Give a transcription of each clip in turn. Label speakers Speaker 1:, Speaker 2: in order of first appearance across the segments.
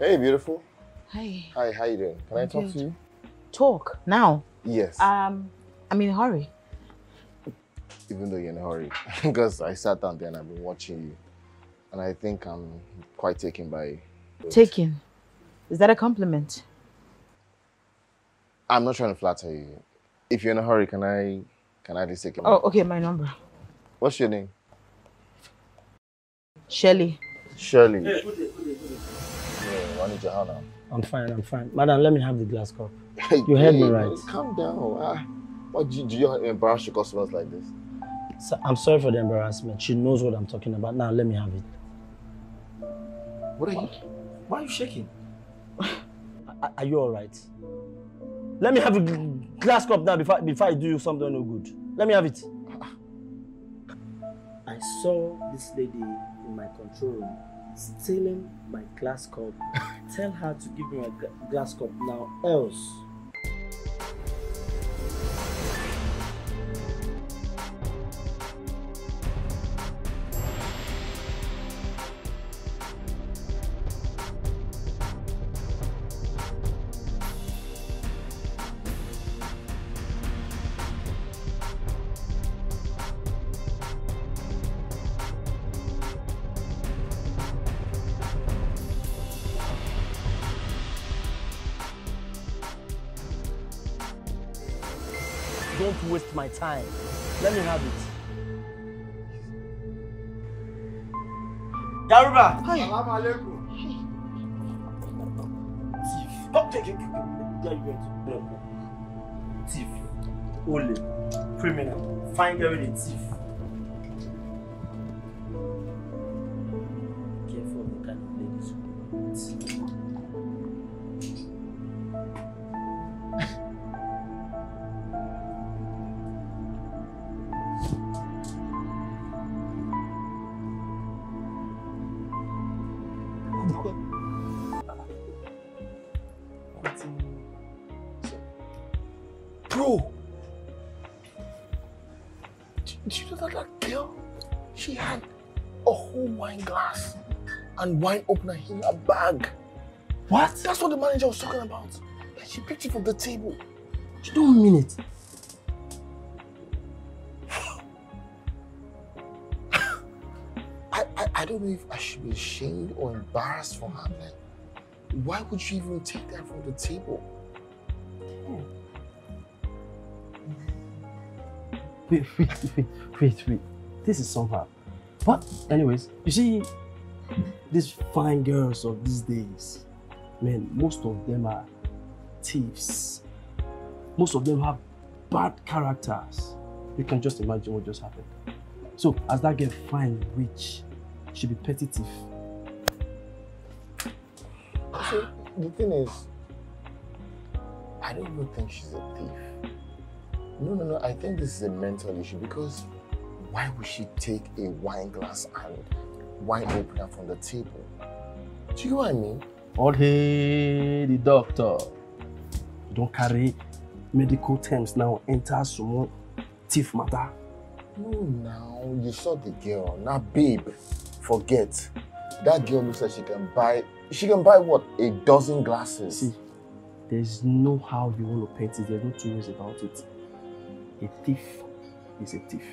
Speaker 1: Hey, beautiful.
Speaker 2: Hi.
Speaker 1: Hi, how you doing? Can I talk
Speaker 2: Good.
Speaker 1: to you?
Speaker 2: Talk now.
Speaker 1: Yes.
Speaker 2: Um, I'm in a hurry.
Speaker 1: Even though you're in a hurry. Because I sat down there and I've been watching you. And I think I'm quite taken by it.
Speaker 2: Taken? Is that a compliment?
Speaker 1: I'm not trying to flatter you. If you're in a hurry, can I can I just take your number?
Speaker 2: Oh, okay, my number.
Speaker 1: What's your name?
Speaker 2: Shelley.
Speaker 1: Shirley. Wani Johanna.
Speaker 3: I'm fine, I'm fine. Madam, let me have the glass cup. You heard me right.
Speaker 1: Calm down. Ah, what, do, do you embarrass your customers like this?
Speaker 3: So, I'm sorry for the embarrassment. She knows what I'm talking about. Now, let me have it.
Speaker 1: What are you?
Speaker 3: Why are you shaking? Are, are you all right? Let me have a glass cup now before, before I do you something no good. Let me have it. I saw this lady in my control room stealing my glass cup. Tell her to give me my gla- glass cup now, else. Time. Let me have it. Garuba!
Speaker 2: Hi.
Speaker 3: Salam alaikum. Thief. Stop taking. Where are you going to? Thief. Ole. Criminal. Find girl with a thief.
Speaker 1: Wine opener in her bag.
Speaker 3: What?
Speaker 1: That's what the manager was talking about. Like she picked it from the table.
Speaker 3: You don't mean it.
Speaker 1: I, I, I don't know if I should be ashamed or embarrassed for her. Like, why would you even take that from the table?
Speaker 3: Wait, wait, wait, wait, wait. This is somehow. But, anyways, you see, these fine girls of these days, man, most of them are thieves. Most of them have bad characters. You can just imagine what just happened. So, as that girl fine, rich, she be petty thief.
Speaker 1: So, the thing is, I don't even think she's a thief. No, no, no. I think this is a mental issue because why would she take a wine glass and wine opener from the table? Do you know what I mean?
Speaker 3: All hey, the doctor. Don't carry medical terms now. Enter some thief matter.
Speaker 1: No, now you saw the girl. Now, babe, forget. That girl looks like she can buy. She can buy what? A dozen glasses.
Speaker 3: See, there's no how you want to paint it. There's no two ways about it. A thief is a thief.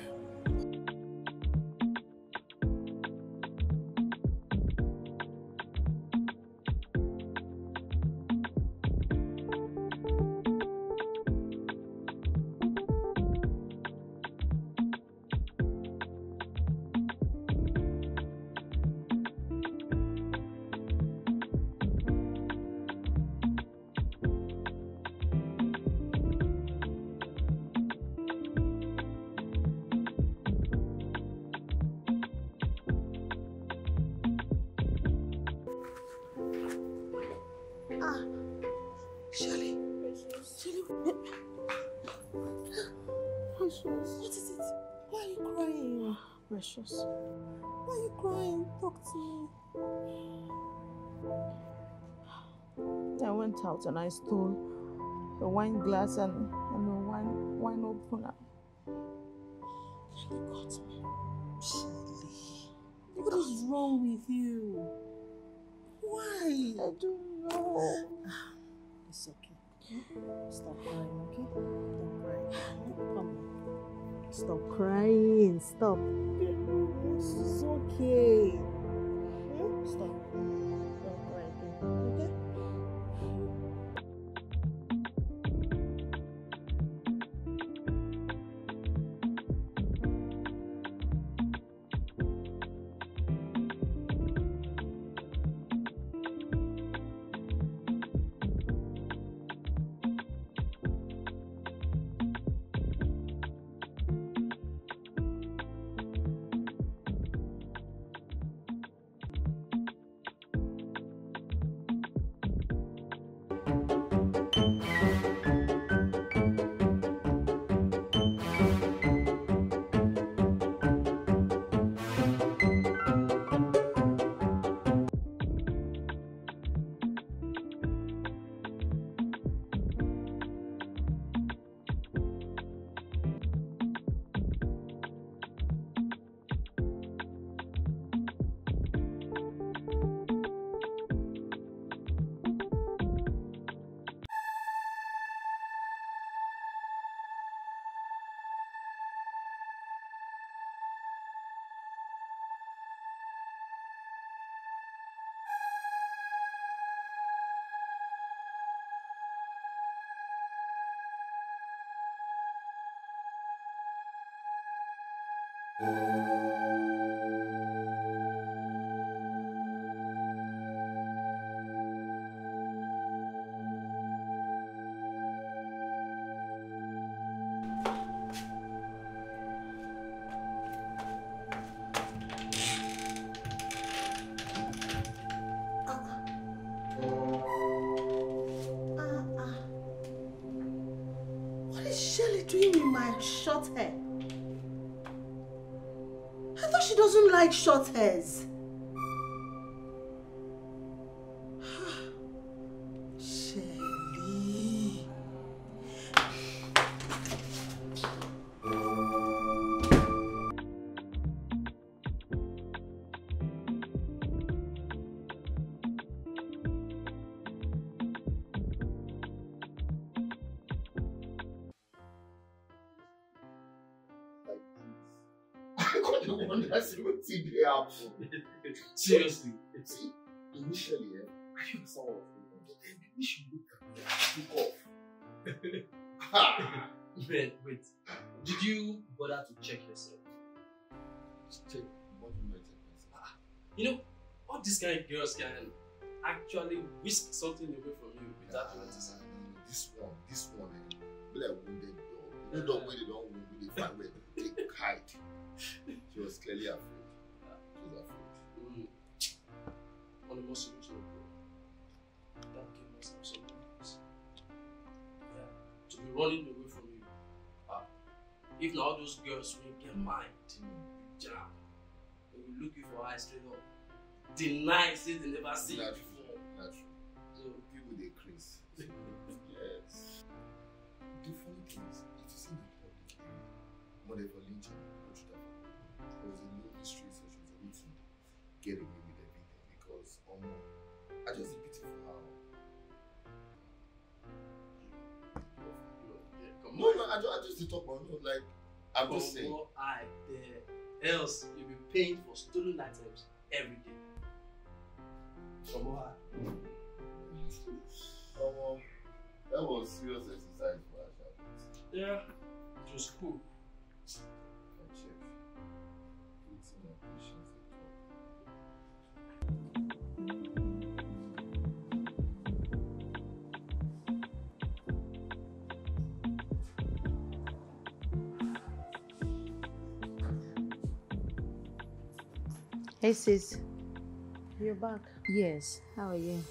Speaker 2: I stole a wine glass and, and a wine wine opener.
Speaker 4: You got me. Shelly. What is wrong with you? Why?
Speaker 2: I don't know.
Speaker 4: Ah, it's okay. Stop crying, okay? Stop crying. Come on. Stop crying. Stop. It's okay. Uh, uh. What is Shelly doing with my short hair? Doesn't like short hairs.
Speaker 1: At me, I took off. Ha!
Speaker 3: Wait. Did you bother to check yourself?
Speaker 1: Check, what do you check myself?
Speaker 3: You know, all these kind of girls can actually whisk something away from you without
Speaker 1: Ah,
Speaker 3: noticing.
Speaker 1: This one, this one, eh, be like wounded dog. You know, dog when they don't wound, they find where to take hide. She was clearly afraid. She was afraid.
Speaker 3: Mm. On the most serious something else. Yeah. To be running away from you. Ah. If not all those girls will get mind, jam. They will look you for eyes straight up. Deny say they never see you before.
Speaker 1: Not true.
Speaker 3: So
Speaker 1: People they craze. yes. The funny thing is, you see in the public area, whatever lynching, what should have happened? There was a low history, so she was able to get away Dey talk about no, like I'm just saying.
Speaker 3: Eye there. Else you'll be paying for stolen items every day. Come on.
Speaker 1: Um, that was serious exercise for sha.
Speaker 3: Yeah, it was cool.
Speaker 2: Hey sis.
Speaker 4: You're back.
Speaker 2: Yes. How are you?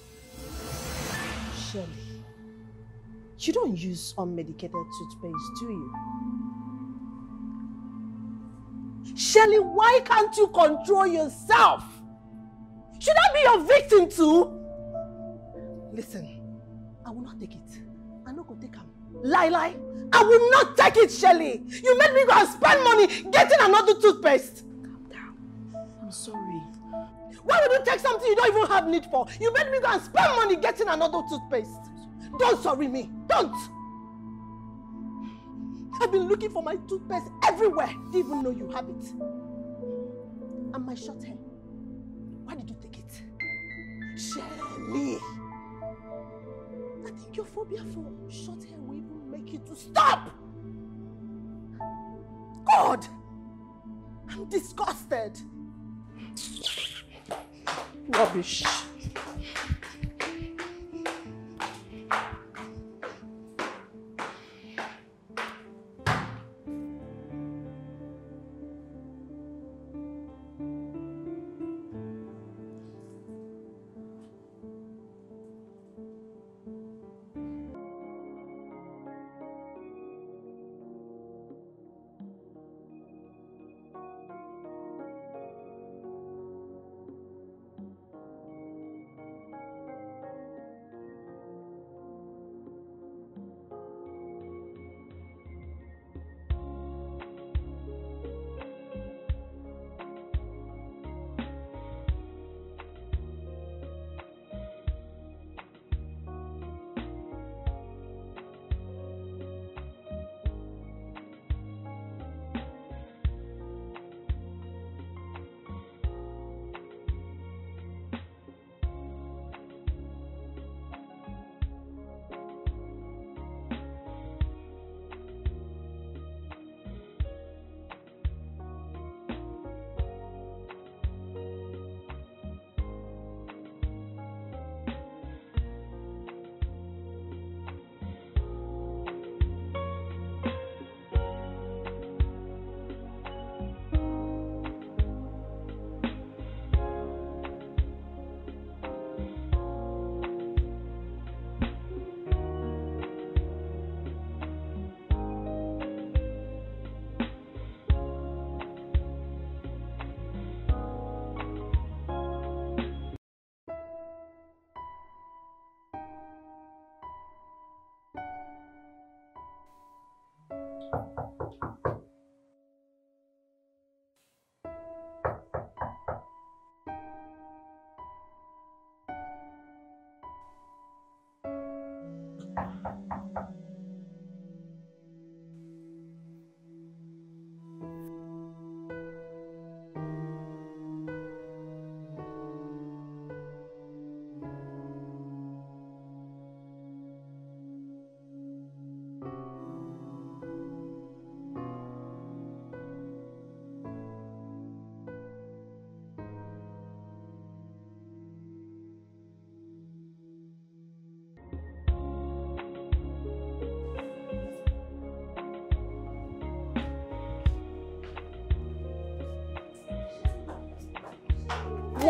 Speaker 4: Shelly. You don't use unmedicated toothpaste, do you? Shelly, why can't you control yourself? Should I be your victim too? Listen, I will not take it. I no go take am. Lie, lie. I will not take it, Shelly. You made me go and spend money getting another toothpaste.
Speaker 2: I'm sorry.
Speaker 4: Why would you take something you don't even have need for? You made me go and spend money getting another toothpaste. Don't sorry me. Don't. I've been looking for my toothpaste everywhere. Didn't even know you have it. And my short hair. Why did you take it? Shelly. I think your phobia for short hair will even make you to stop. God! I'm disgusted. Rubbish.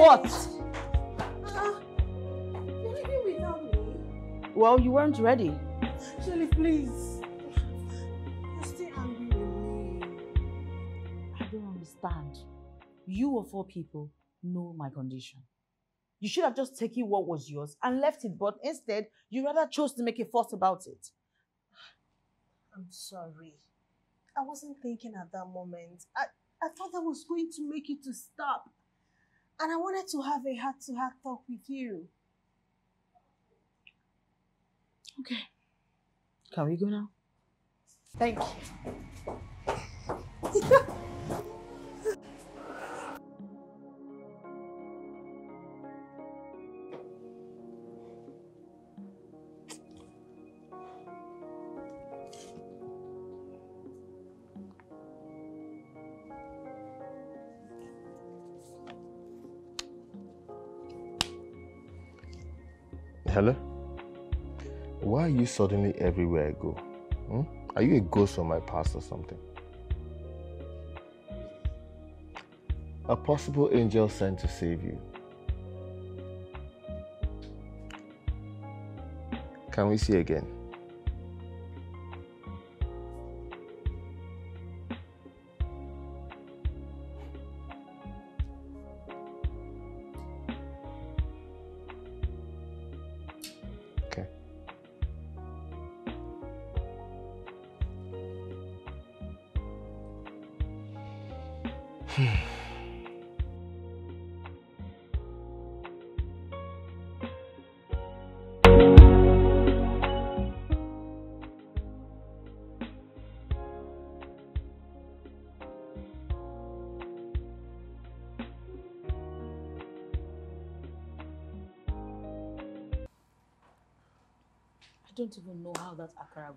Speaker 4: What?
Speaker 5: You're leaving without me?
Speaker 4: Well, you weren't ready.
Speaker 5: Shelly, please. You're still angry with me.
Speaker 2: I don't understand. You of all people know my condition. You should have just taken what was yours and left it, but instead, you rather chose to make a fuss about it.
Speaker 5: I'm sorry. I wasn't thinking at that moment. I, I thought I was going to make you to stop. And I wanted to have a heart-to-heart talk with you.
Speaker 2: Okay. Can we go now?
Speaker 5: Thank you.
Speaker 1: Why are you suddenly everywhere I go? Hmm? Are you a ghost from my past or something? A possible angel sent to save you. Can we see again?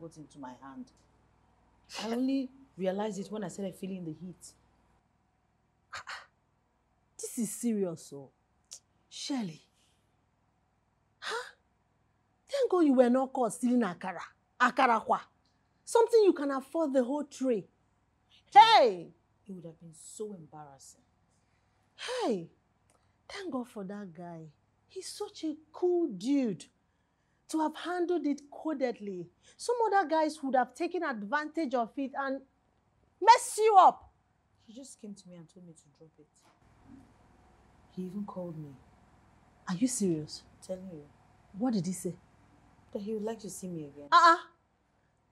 Speaker 2: Got into my hand. I only realized it when I started feeling the heat.
Speaker 4: This is serious, oh. Shirley. Huh? Thank God you were not caught stealing akara. Akara kwa. Something you can afford the whole tray. Hey!
Speaker 2: It would have been so embarrassing.
Speaker 4: Hey! Thank God for that guy. He's such a cool dude. To have handled it codedly. Some other guys would have taken advantage of it and mess you up.
Speaker 2: He just came to me and told me to drop it. He even called me,
Speaker 4: Are you serious?
Speaker 2: telling you
Speaker 4: What did he say?
Speaker 2: that he would like to see me again.
Speaker 4: Uh-uh.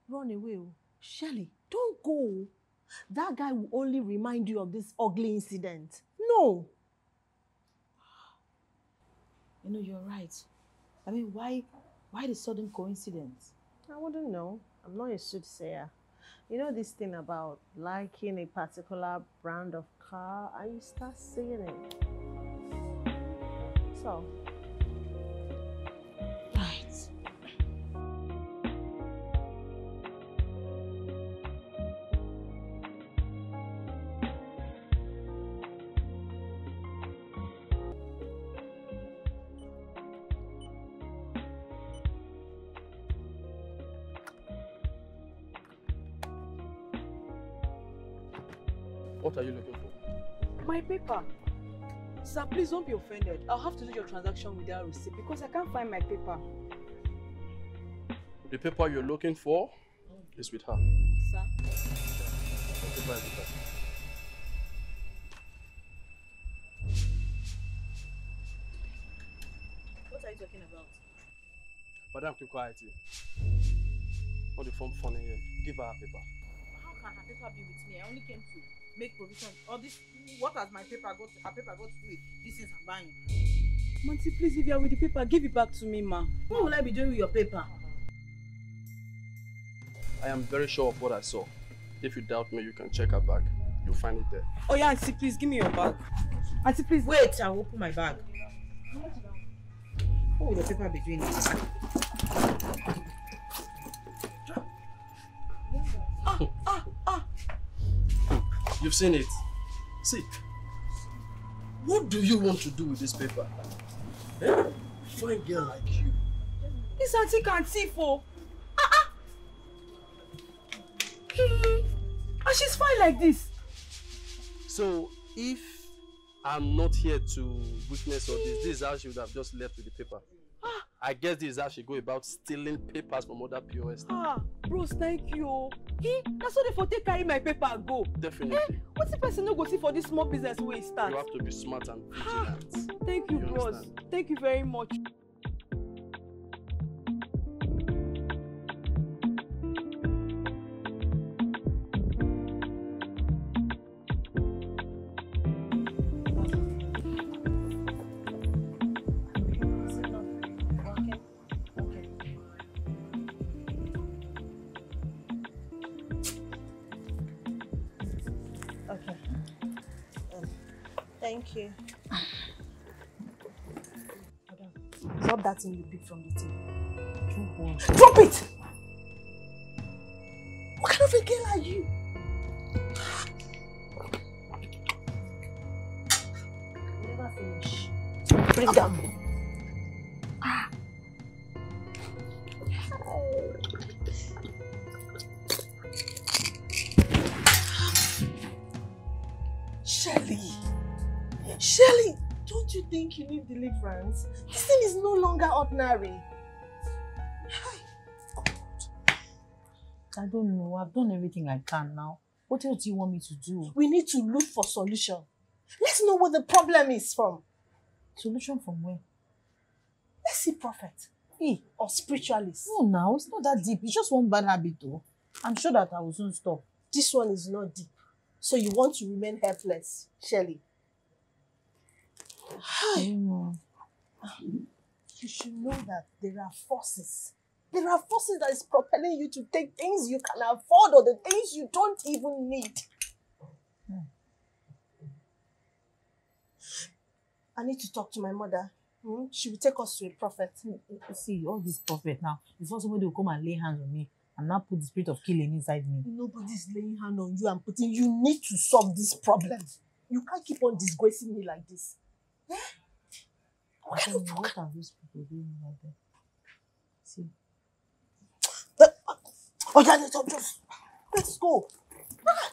Speaker 4: Run away. oh. Shirley, don't go. Oh. That guy will only remind you of this ugly incident. No.
Speaker 2: You know, you're right. I mean, why, why the sudden coincidence?
Speaker 4: I wouldn't know. I'm not a soothsayer. You know this thing about liking a particular brand of car and you start seeing it. So,
Speaker 6: paper. Sir, please don't be offended. I'll have to do your transaction without receipt because I can't find my paper.
Speaker 3: The paper you're looking for is with her.
Speaker 6: Sir?
Speaker 3: The paper is with her.
Speaker 2: What are you talking about?
Speaker 3: Madam, keep quiet here. Not the form funny here. Give her her paper.
Speaker 2: How can her paper be with me? I only came to make provision. All this, what has my paper got? Her paper got to do with these things I'm buying.
Speaker 6: Manti, please, if you are with the paper, give it back to me, ma.
Speaker 2: What will I be doing with your paper?
Speaker 3: I am very sure of what I saw. If you doubt me, you can check her bag. You'll find it there.
Speaker 6: Oh yeah, auntie, please, give me your bag. Auntie, please.
Speaker 2: Wait, I'll open my bag. What will the paper be doing?
Speaker 3: You've seen it. See. What do you want to do with this paper? Eh? Fine girl like you.
Speaker 6: This auntie can't see for. Ah ah. And she's fine like this.
Speaker 3: So if I'm not here to witness all this, this is how she would have just left with the paper. I guess this is how she go about stealing papers from other POS.
Speaker 6: Ah, bros, thank you. He, that's what they for take carry my paper go.
Speaker 3: Definitely.
Speaker 6: What's the person no go see for this small business wey e start?
Speaker 3: You have to be smart and vigilant.
Speaker 6: Thank you,
Speaker 3: You
Speaker 6: bros.
Speaker 3: understand?
Speaker 6: Thank you very much.
Speaker 7: That thing you picked from the table.
Speaker 4: Drop it! What kind of a girl are you?
Speaker 7: Never finish.
Speaker 4: Bring them. Shelly, Shelly, don't you think you need deliverance? This thing is no longer ordinary.
Speaker 2: I don't know. I've done everything I can now. What else do you want me to do?
Speaker 4: We need to look for solution. Let's know what the problem is from.
Speaker 2: Solution from where?
Speaker 4: Let's see prophet, he or spiritualist.
Speaker 2: No, now it's not that deep. It's just one bad habit, though. I'm sure that I will soon stop.
Speaker 4: This one is not deep. So you want to remain helpless, Shelly.
Speaker 2: I don't know.
Speaker 4: You should know that there are forces. There are forces that is propelling you to take things you can afford or the things you don't even need. I need to talk to my mother. Hmm? She will take us to a prophet.
Speaker 2: See, all this prophet now, before somebody will come and lay hands on me and now put the spirit of killing inside me.
Speaker 4: Nobody's laying hand on you and putting. You need to solve this problem. You can't keep on disgracing me like this. Eh? What kind of
Speaker 2: What are those
Speaker 4: Oh, yeah, let's just let's go. Ah!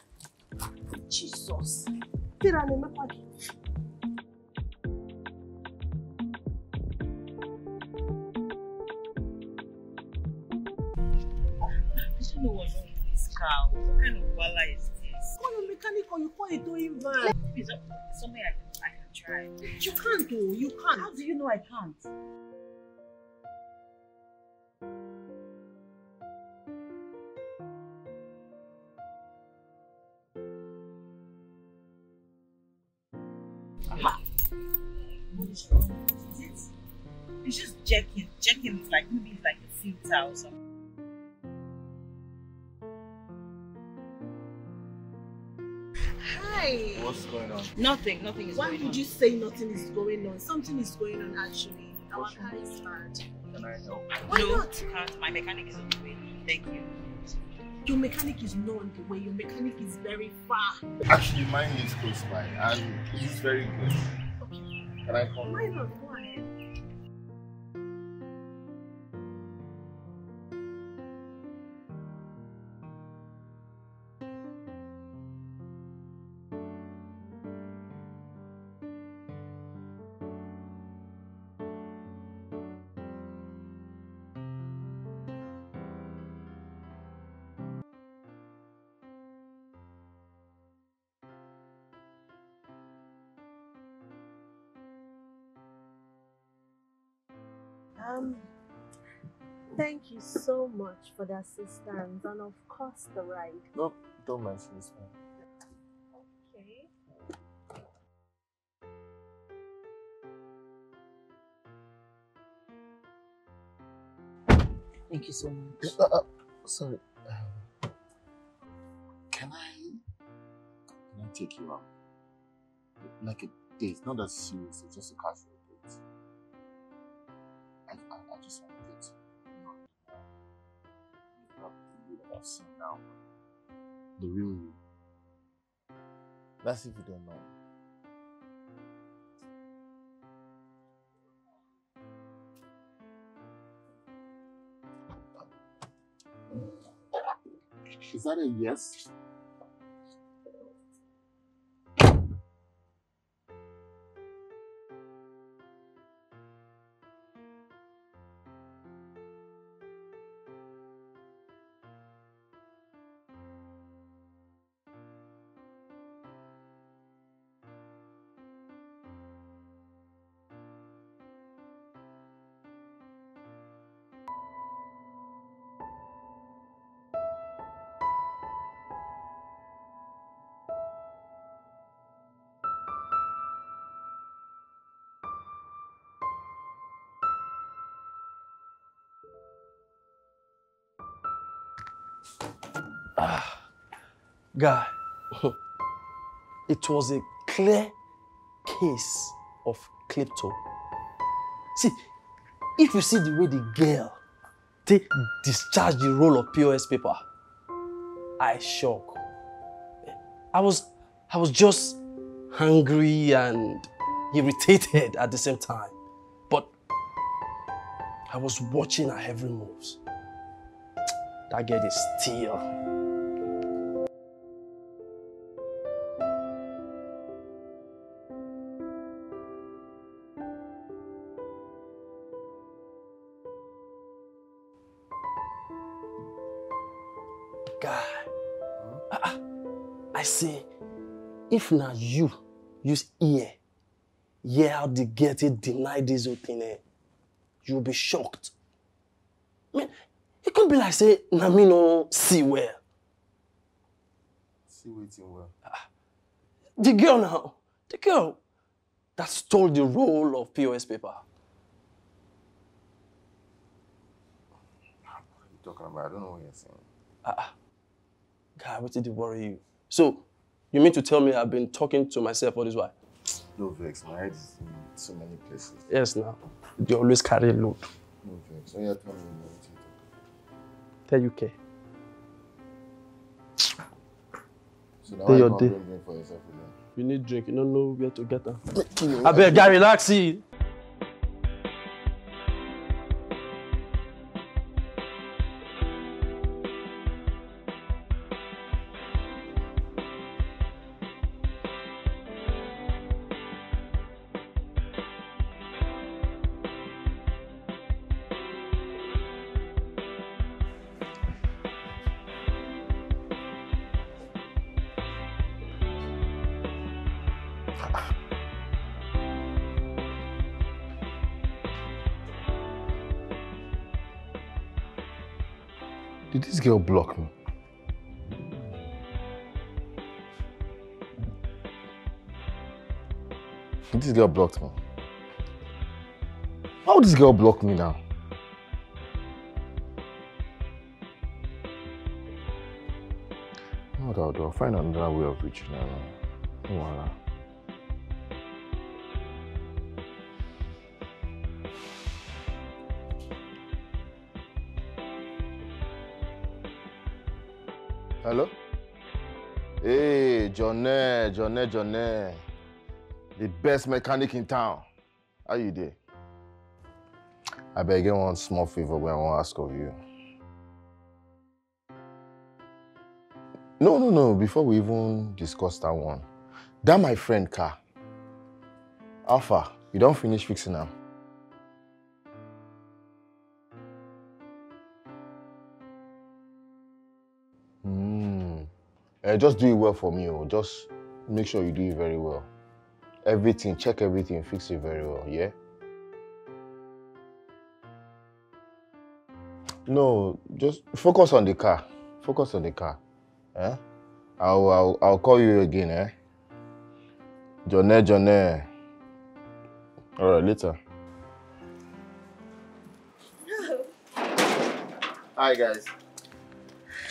Speaker 4: Jesus. Tira ni me pa-
Speaker 2: I don't know what's wrong with this car. What kind of wala is this?
Speaker 4: Call your mechanic or you call a towing van.
Speaker 2: Can, I can try?
Speaker 4: You can't do. You can't.
Speaker 2: How do you know I can't? What is wrong? Is it? It's just checking. Checking is like maybe it's like a filter or something.
Speaker 4: Hi.
Speaker 1: What's going on?
Speaker 2: Nothing. Nothing is
Speaker 4: Why
Speaker 2: going
Speaker 4: would you say nothing is going on? Something is going on actually. Our car is bad.
Speaker 1: Can I help?
Speaker 4: Why
Speaker 2: no,
Speaker 4: not?
Speaker 2: you can't. My mechanic is on the way. Thank you.
Speaker 4: Your mechanic is not on the way. Your mechanic is very far.
Speaker 1: Actually, mine is close by, and he's very good. Can I come?
Speaker 4: Why not? Much for the assistance and of course the ride.
Speaker 1: No, don't mention this one.
Speaker 4: Okay.
Speaker 2: Thank you so much.
Speaker 1: Uh, uh, sorry. Um, can I? Can I take you out? Like a date, not as serious, it's just a casual now, the real you. That's if you don't know. Is that a yes?
Speaker 3: Guy, oh. it was a clear case of klepto. See, if you see the way the girl take discharge the roll of POS paper, I shock. I was, I was just hungry and irritated at the same time, but I was watching her every moves. That girl is still. If na you use ear, hear how the girl take deny this whole thing, eh, you'll be shocked. I mean, it could be like say, na me no see well.
Speaker 1: See waiting well.
Speaker 3: The girl now, the girl that stole the roll of POS paper.
Speaker 1: What are you talking about? I don't know what you're saying.
Speaker 3: Ah, ah. God, what did it worry you? So, you mean to tell me I've been talking to myself all this while?
Speaker 1: No vex, my head is in so many places.
Speaker 3: Yes, now. You always carry a load.
Speaker 1: No vex. Oh, yeah, tell me. Wetin you.
Speaker 3: Tell you care.
Speaker 1: So now
Speaker 3: Day
Speaker 1: why
Speaker 3: your
Speaker 1: you
Speaker 3: day.
Speaker 1: come bring me for yourself alone?
Speaker 3: You need drink. You don't know where to get them. I beg, guy, relax. See.
Speaker 1: Did this girl block me? This girl blocked me. How this girl block me now? What I'll I'll find another way of reaching her. No Hey, Jonne, Jonne, Jonne. The best mechanic in town. How you there? I beg you one small favor when I want to ask of you. No, no, no. Before we even discuss that one. That my friend car. Alpha, you don't finish fixing them. Just do it well for me, oh. Just make sure you do it very well. Everything, check everything, fix it very well, yeah? No, just focus on the car. Focus on the car. Eh? I'll, I'll, I'll call you again, eh? Jonne, Jonne. All right, later. Hi, guys.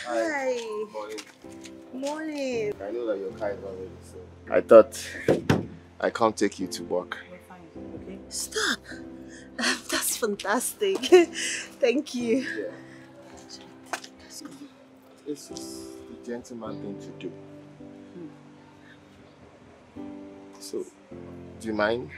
Speaker 4: Hi.
Speaker 1: Morning.
Speaker 4: Morning.
Speaker 1: I know that your car is not ready, so I thought I can't take you to work.
Speaker 4: Stop. That's fantastic. Thank you.
Speaker 1: Yeah. This is the gentleman thing to do. Hmm. So, do you mind?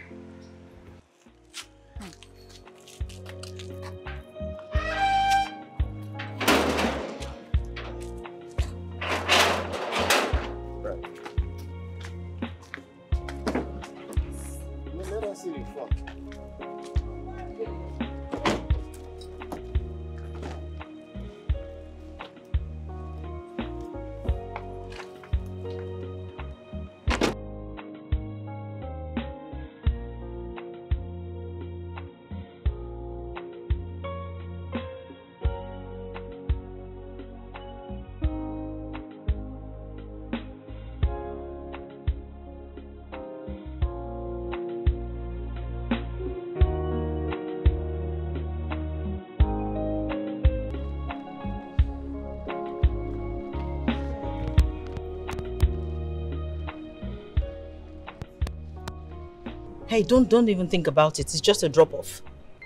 Speaker 2: Hey, don't don't even think about it. It's just a drop off.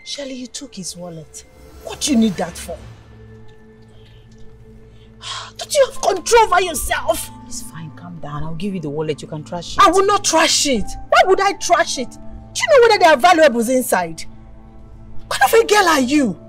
Speaker 4: Shelly, you took his wallet. What do you need that for? Don't you have control over yourself?
Speaker 2: It's fine, calm down. I'll give you the wallet. You can trash it.
Speaker 4: I will not trash it. Why would I trash it? Do you know whether there are valuables inside? What kind of a girl are you?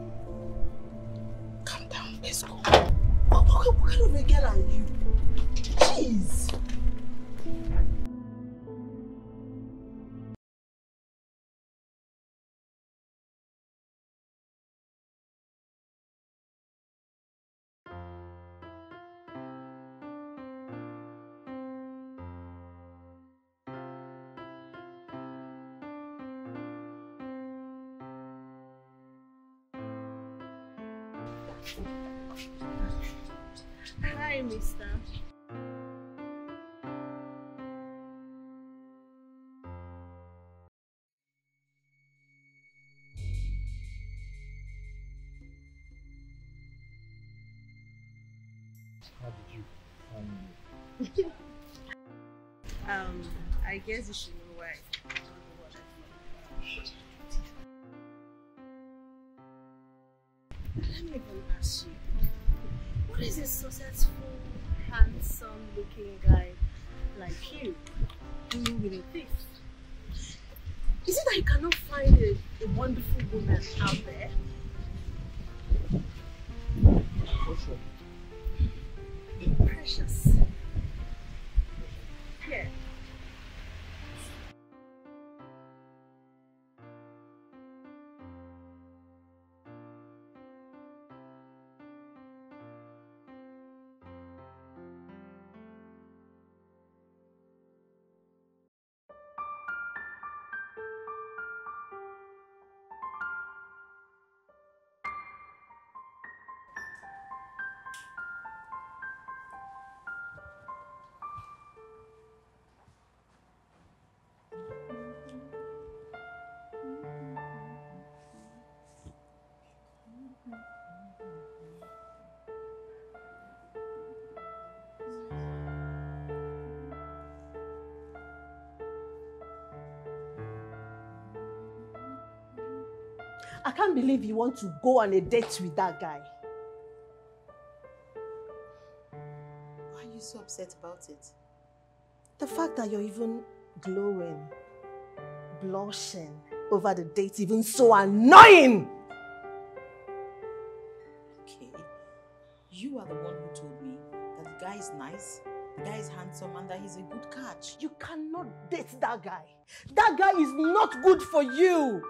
Speaker 4: Guess you should know why. I can't believe you want to go on a date with that guy.
Speaker 2: Why are you so upset about it?
Speaker 4: The fact that you're even glowing, blushing over the date, even so annoying.
Speaker 2: Okay. You are the one who told me that the guy is nice, the guy is handsome, and that he's a good catch.
Speaker 4: You cannot date that guy. That guy is not good for you.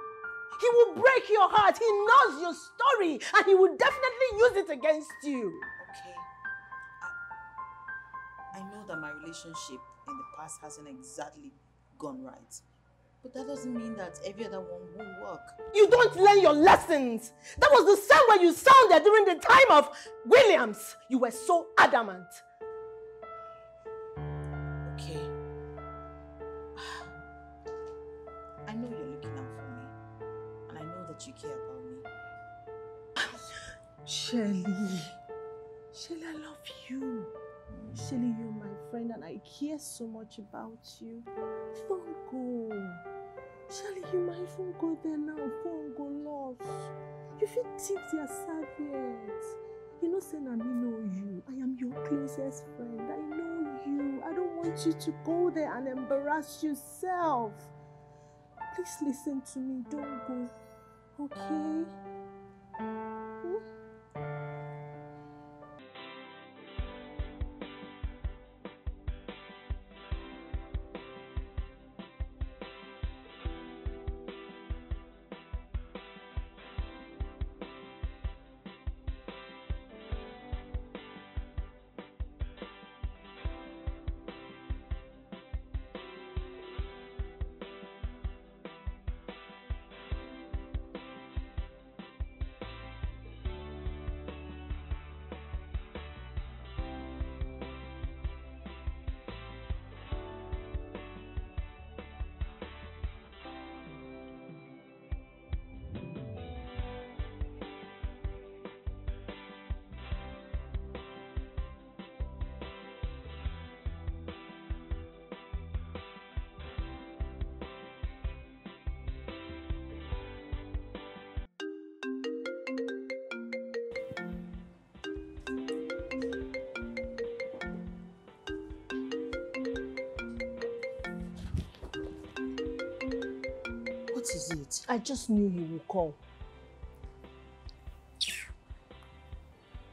Speaker 4: He will break your heart. He knows your story and he will definitely use it against you.
Speaker 2: Okay. I, I know that my relationship in the past hasn't exactly gone right. But that doesn't mean that every other one won't work.
Speaker 4: You don't learn your lessons. That was the same way you sounded during the time of Williams. You were so adamant. Shelly. Shelly, I love you. Shelly, you're my friend and I care so much about you. Don't go. Shelly, you might even go there now. Don't go lost. You fit tip their serviette. You know, say na me know you. I am your closest friend. I know you. I don't want you to go there and embarrass yourself. Please listen to me. Don't go. Okay? Just knew he would call.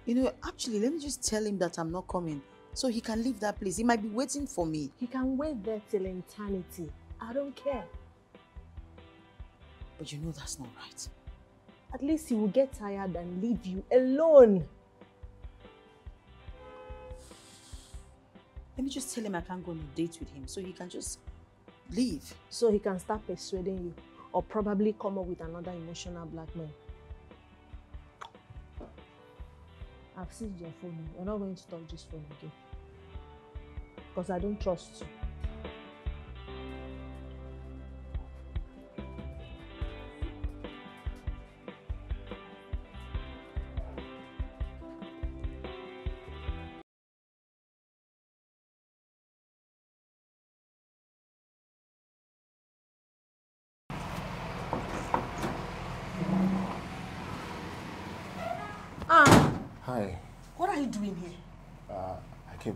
Speaker 2: You know, actually, let me just tell him that I'm not coming so he can leave that place. He might be waiting for me.
Speaker 4: He can wait there till eternity. I don't care.
Speaker 2: But you know that's not right.
Speaker 4: At least he will get tired and leave you alone.
Speaker 2: Let me just tell him I can't go on a date with him so he can just leave.
Speaker 4: So he can start persuading you or probably come up with another emotional blackmail. I've seized your phone. You're not going to touch this phone again. Because I don't trust you.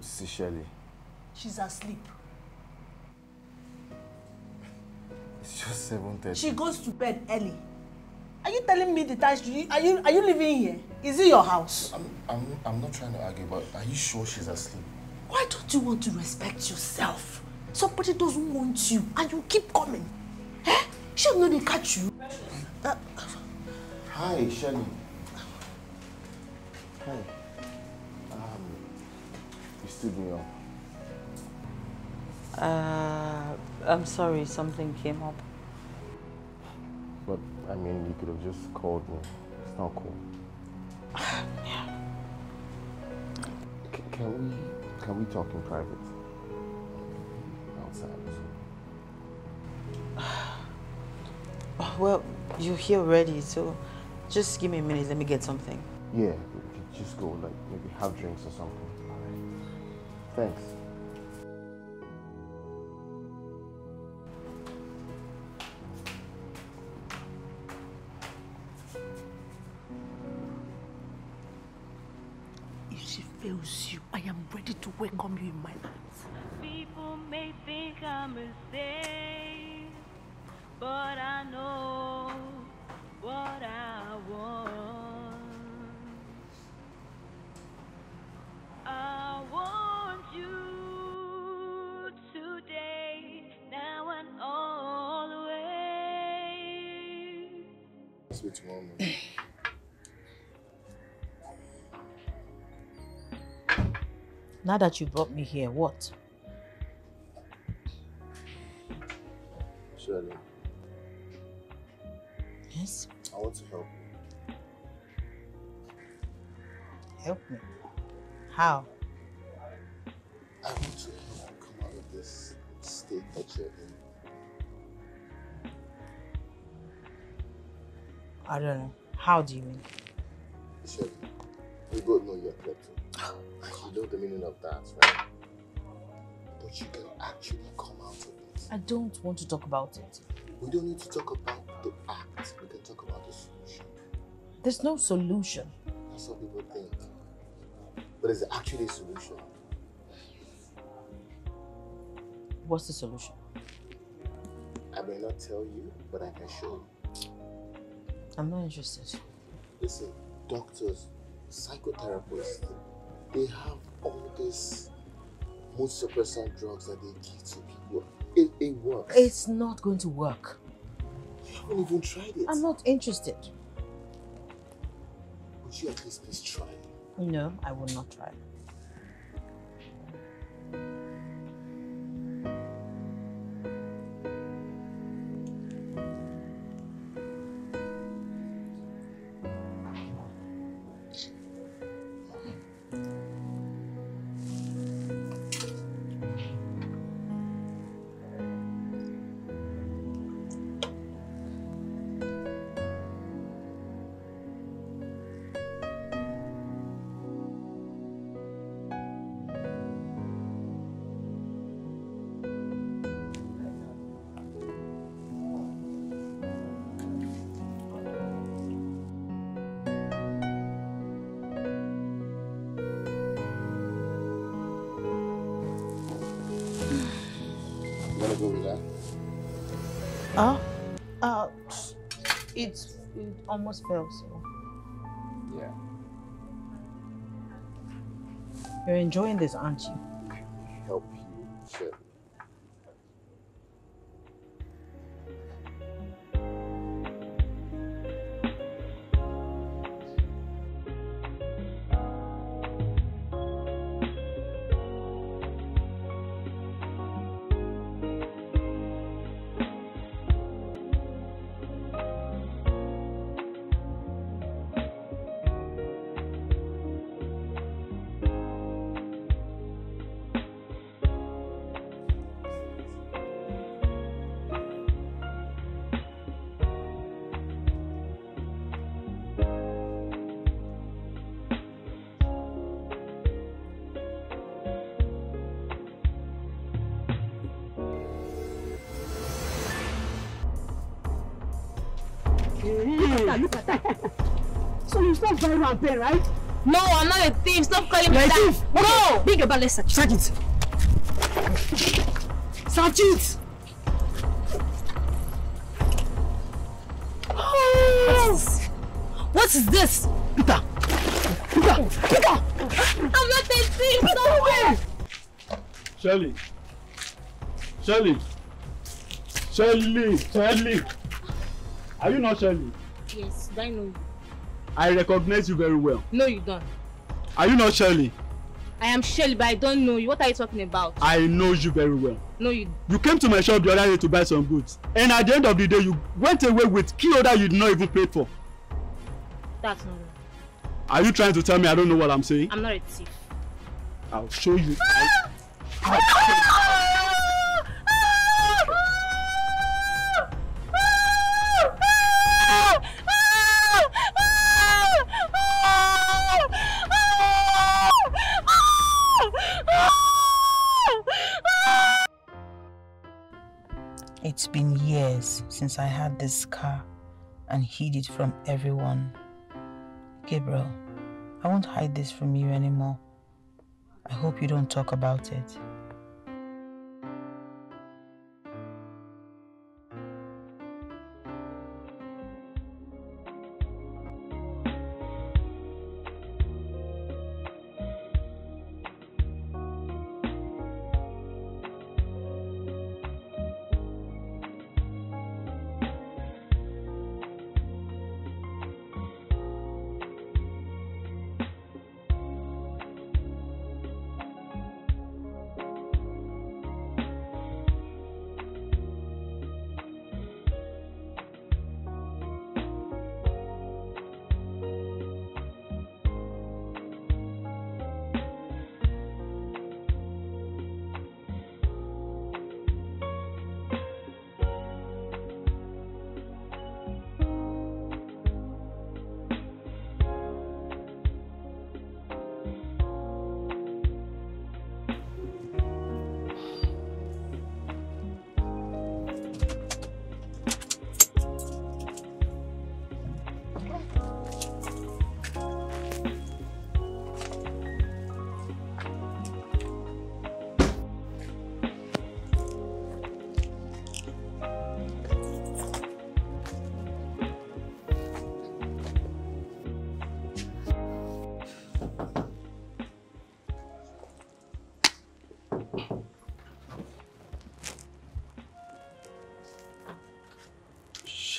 Speaker 1: To see Shirley.
Speaker 4: She's asleep.
Speaker 1: It's just 7.30.
Speaker 4: She goes to bed early. Are you telling me the time are you are you living here? Is it your house?
Speaker 1: I'm, I'm, I'm not trying to argue, but are you sure she's asleep?
Speaker 4: Why don't you want to respect yourself? Somebody doesn't want you and you keep coming. Eh? She know they catch you. Uh,
Speaker 1: Hi, Shirley. Hi. You stood me up.
Speaker 2: Uh, I'm sorry, something came up.
Speaker 1: But, I mean, you could have just called me. It's not cool. C- can we, can we talk in private? Outside.
Speaker 2: Well, you're here already, so just give me a minute. Let me get something.
Speaker 1: Yeah, just go, like, maybe have drinks or something. Thanks.
Speaker 4: if she fails you, I am ready to welcome you in my arms.
Speaker 8: People may think I'm a saint, but I know what I want. I want you today, now and always.
Speaker 1: Sweet moment.
Speaker 2: Now that you brought me here, what?
Speaker 1: Shirley,
Speaker 2: Yes?
Speaker 1: I want to help you.
Speaker 2: Help me. How?
Speaker 1: I want to help you come out of this state that you're in.
Speaker 2: I don't know. How do you mean?
Speaker 1: Shirley, we both know you're klepto. You know the meaning of that, right? But you can actually come out of it.
Speaker 2: I don't want to talk about it.
Speaker 1: We don't need to talk about the act. We can talk about the solution.
Speaker 2: There's no solution.
Speaker 1: That's what people think. But is it actually a solution?
Speaker 2: What's the solution?
Speaker 1: I may not tell you, but I can show you.
Speaker 2: I'm not interested.
Speaker 1: Listen, doctors, psychotherapists, they have all these mood suppressant drugs that they give to people. It, it works.
Speaker 2: It's not going to work.
Speaker 1: you haven't even tried it.
Speaker 2: I'm not interested.
Speaker 1: Would you at least please try it?
Speaker 2: No, I will not try. Almost fell, so.
Speaker 1: Yeah.
Speaker 2: You're enjoying this, aren't you?
Speaker 9: So you stop very rampant, right? No, I'm not a thief. Stop calling me
Speaker 10: You're a
Speaker 9: that.
Speaker 10: thief.
Speaker 9: No. Bring your bag. Let's search.
Speaker 10: Search it. Search it.
Speaker 9: What is this?
Speaker 10: Peter. Peter. Peter.
Speaker 9: I'm not a thief. Stop it.
Speaker 11: Shirley. Shirley. Shirley. Shirley. Are you not Shirley?
Speaker 9: Yes, I know you.
Speaker 11: I recognize you very well.
Speaker 9: No, you don't.
Speaker 11: Are you not Shirley?
Speaker 9: I am Shelly, but I don't know you. What are you talking about?
Speaker 11: I know you very well.
Speaker 9: No, you.
Speaker 11: You came to my shop the other day to buy some goods. And at the end of the day, you went away with key order you did not even pay for.
Speaker 9: That's not right.
Speaker 11: Are you trying to tell me I don't know what I'm saying?
Speaker 9: I'm not a thief.
Speaker 11: I'll show you.
Speaker 2: It's since I had this car and hid it from everyone. Gabriel, I won't hide this from you anymore. I hope you don't talk about it.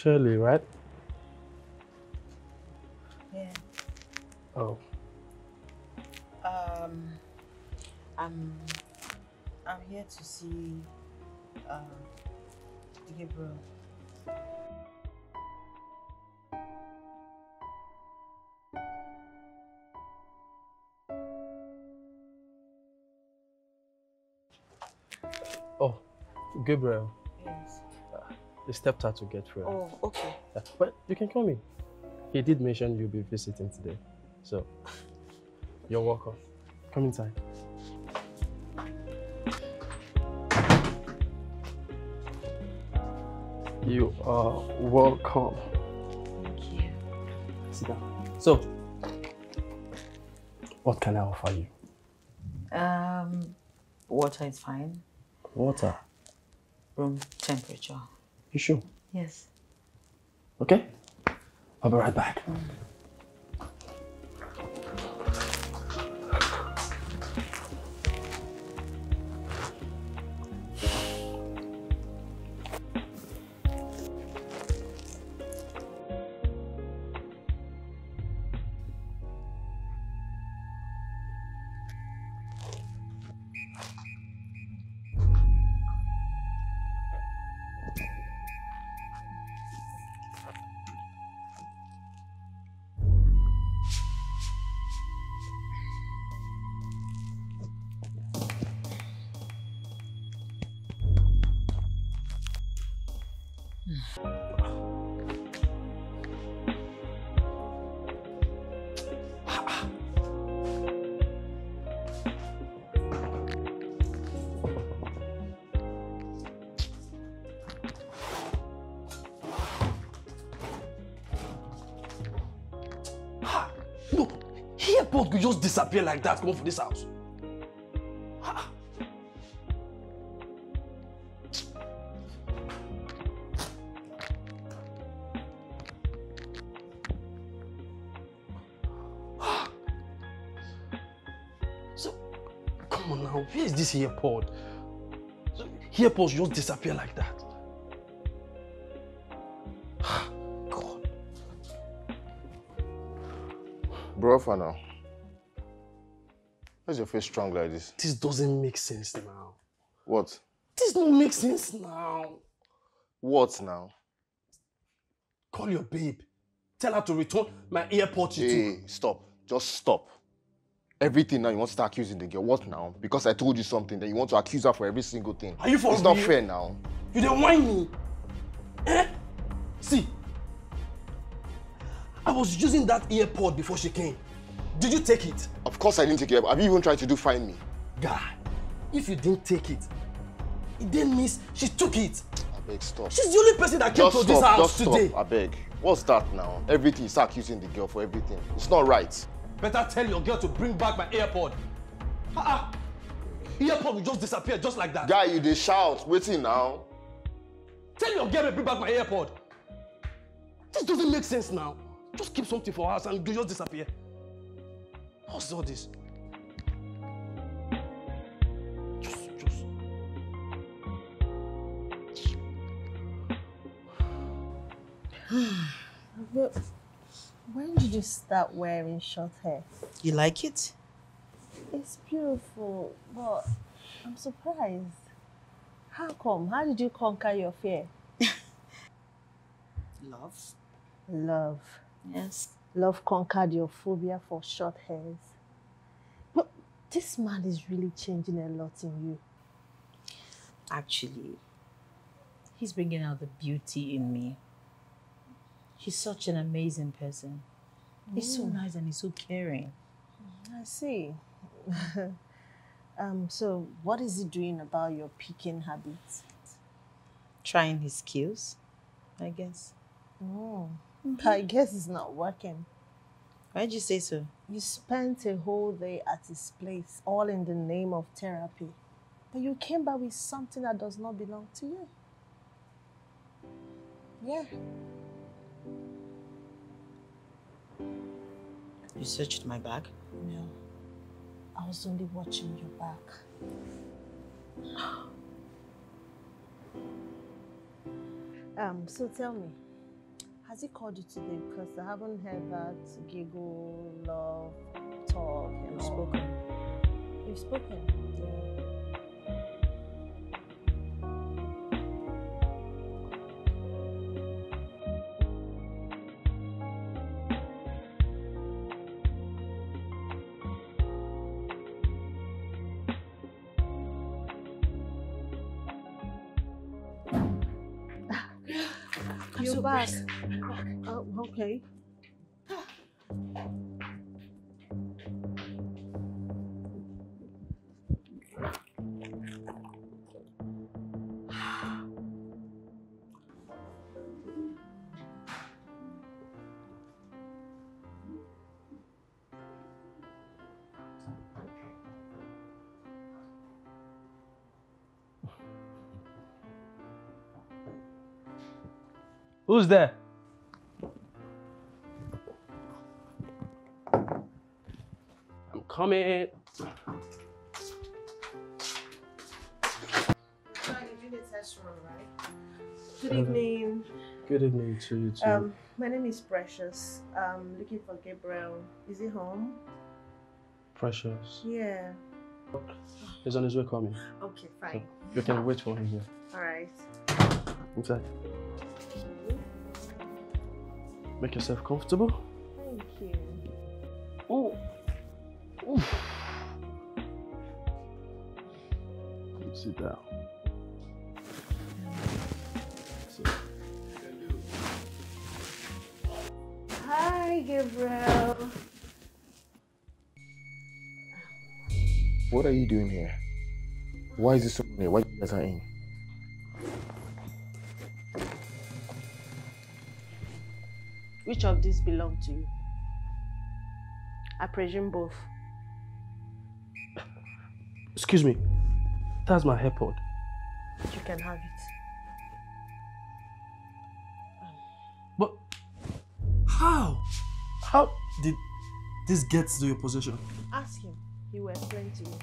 Speaker 3: Shirley, right?
Speaker 2: Yeah.
Speaker 3: Oh,
Speaker 2: Um, I'm, I'm here to see, uh, Gabriel.
Speaker 3: oh, Gabriel. He stepped out to get fuel.
Speaker 2: Oh, okay.
Speaker 3: Yeah, But you can call me. He did mention you'll be visiting today. So, you're welcome. Come inside. You are welcome.
Speaker 2: Thank you.
Speaker 3: Sit down. So, what can I offer you?
Speaker 2: Um, water is fine.
Speaker 3: Water.
Speaker 2: Room temperature.
Speaker 3: You sure?
Speaker 2: Yes.
Speaker 3: Okay? I'll be right back.
Speaker 10: No,
Speaker 3: just disappear like that, come for this house. So, come on now, where is this AirPod? So, AirPods just disappear like that. God.
Speaker 1: Bro, for now. Why's your face strong like this?
Speaker 3: This doesn't make sense now.
Speaker 1: What?
Speaker 3: This don't make sense now.
Speaker 1: What now?
Speaker 3: Call your babe. Tell her to return my AirPod you
Speaker 1: Hey, stop. Just stop. Everything now you want to start accusing the girl. What now? Because I told you something, then you want to accuse her for every single thing.
Speaker 3: Are you for
Speaker 1: It's not fair now.
Speaker 3: You don't whine me. Eh? See. I was using that earpod before she came. Did you take it?
Speaker 1: Of course I didn't take it. Have you even tried to do find me?
Speaker 3: Guy, if you didn't take it, it then means she took it.
Speaker 1: I beg, stop.
Speaker 3: She's the only person that came
Speaker 1: just
Speaker 3: to
Speaker 1: stop,
Speaker 3: this house
Speaker 1: just
Speaker 3: today.
Speaker 1: Stop. I beg. What's that now? Everything start accusing the girl for everything. It's not right.
Speaker 3: Better tell your girl to bring back my AirPod. Ah, ah. AirPod will just disappear just like that.
Speaker 1: Guy, you they shout. Waiting now.
Speaker 3: Tell your girl to bring back my AirPod. This doesn't make sense now. Just keep something for us and you just disappear. What's all this? Just, just.
Speaker 4: But when did you start wearing short hair?
Speaker 12: You like it?
Speaker 4: It's beautiful, but I'm surprised. How come? How did you conquer your fear?
Speaker 12: Love.
Speaker 4: Love.
Speaker 12: Yes.
Speaker 4: Love conquered your phobia for short hairs. But this man is really changing a lot in you.
Speaker 2: Actually, he's bringing out the beauty in me. He's such an amazing person. He's so
Speaker 4: Mm.
Speaker 2: nice and he's so caring.
Speaker 4: I see. um, so what is he doing about your picking habits?
Speaker 2: Trying his skills, I guess.
Speaker 4: Oh, I guess it's not working.
Speaker 2: Why'd you say so?
Speaker 4: You spent a whole day at his place, all in the name of therapy. But you came back with something that does not belong to you. Yeah.
Speaker 2: You searched my bag?
Speaker 4: No. I was only watching your back. Um, so tell me, has he called you today? Because I haven't heard that giggle, love, talk, and
Speaker 2: You've spoken.
Speaker 4: You've spoken. You're okay.
Speaker 3: Who's there? I'm.
Speaker 4: Good evening.
Speaker 3: Good evening to you too.
Speaker 4: Um, my name is Precious. I'm looking for Gabriel. Is he home?
Speaker 3: Precious.
Speaker 4: Yeah.
Speaker 3: He's on his way coming.
Speaker 4: Okay,
Speaker 3: So
Speaker 4: fine.
Speaker 3: you can wait for him here.
Speaker 4: All right.
Speaker 3: Inside. Make yourself comfortable. Sit down.
Speaker 4: Hi, Gabriel.
Speaker 1: What are you doing here? Why is this so here? Why you guys are in?
Speaker 4: Which of these belong to you? I presume both.
Speaker 13: Excuse me. That's my AirPod.
Speaker 4: You can have it.
Speaker 13: But how? How did this get to your possession?
Speaker 4: Ask him. He will explain to you.
Speaker 1: You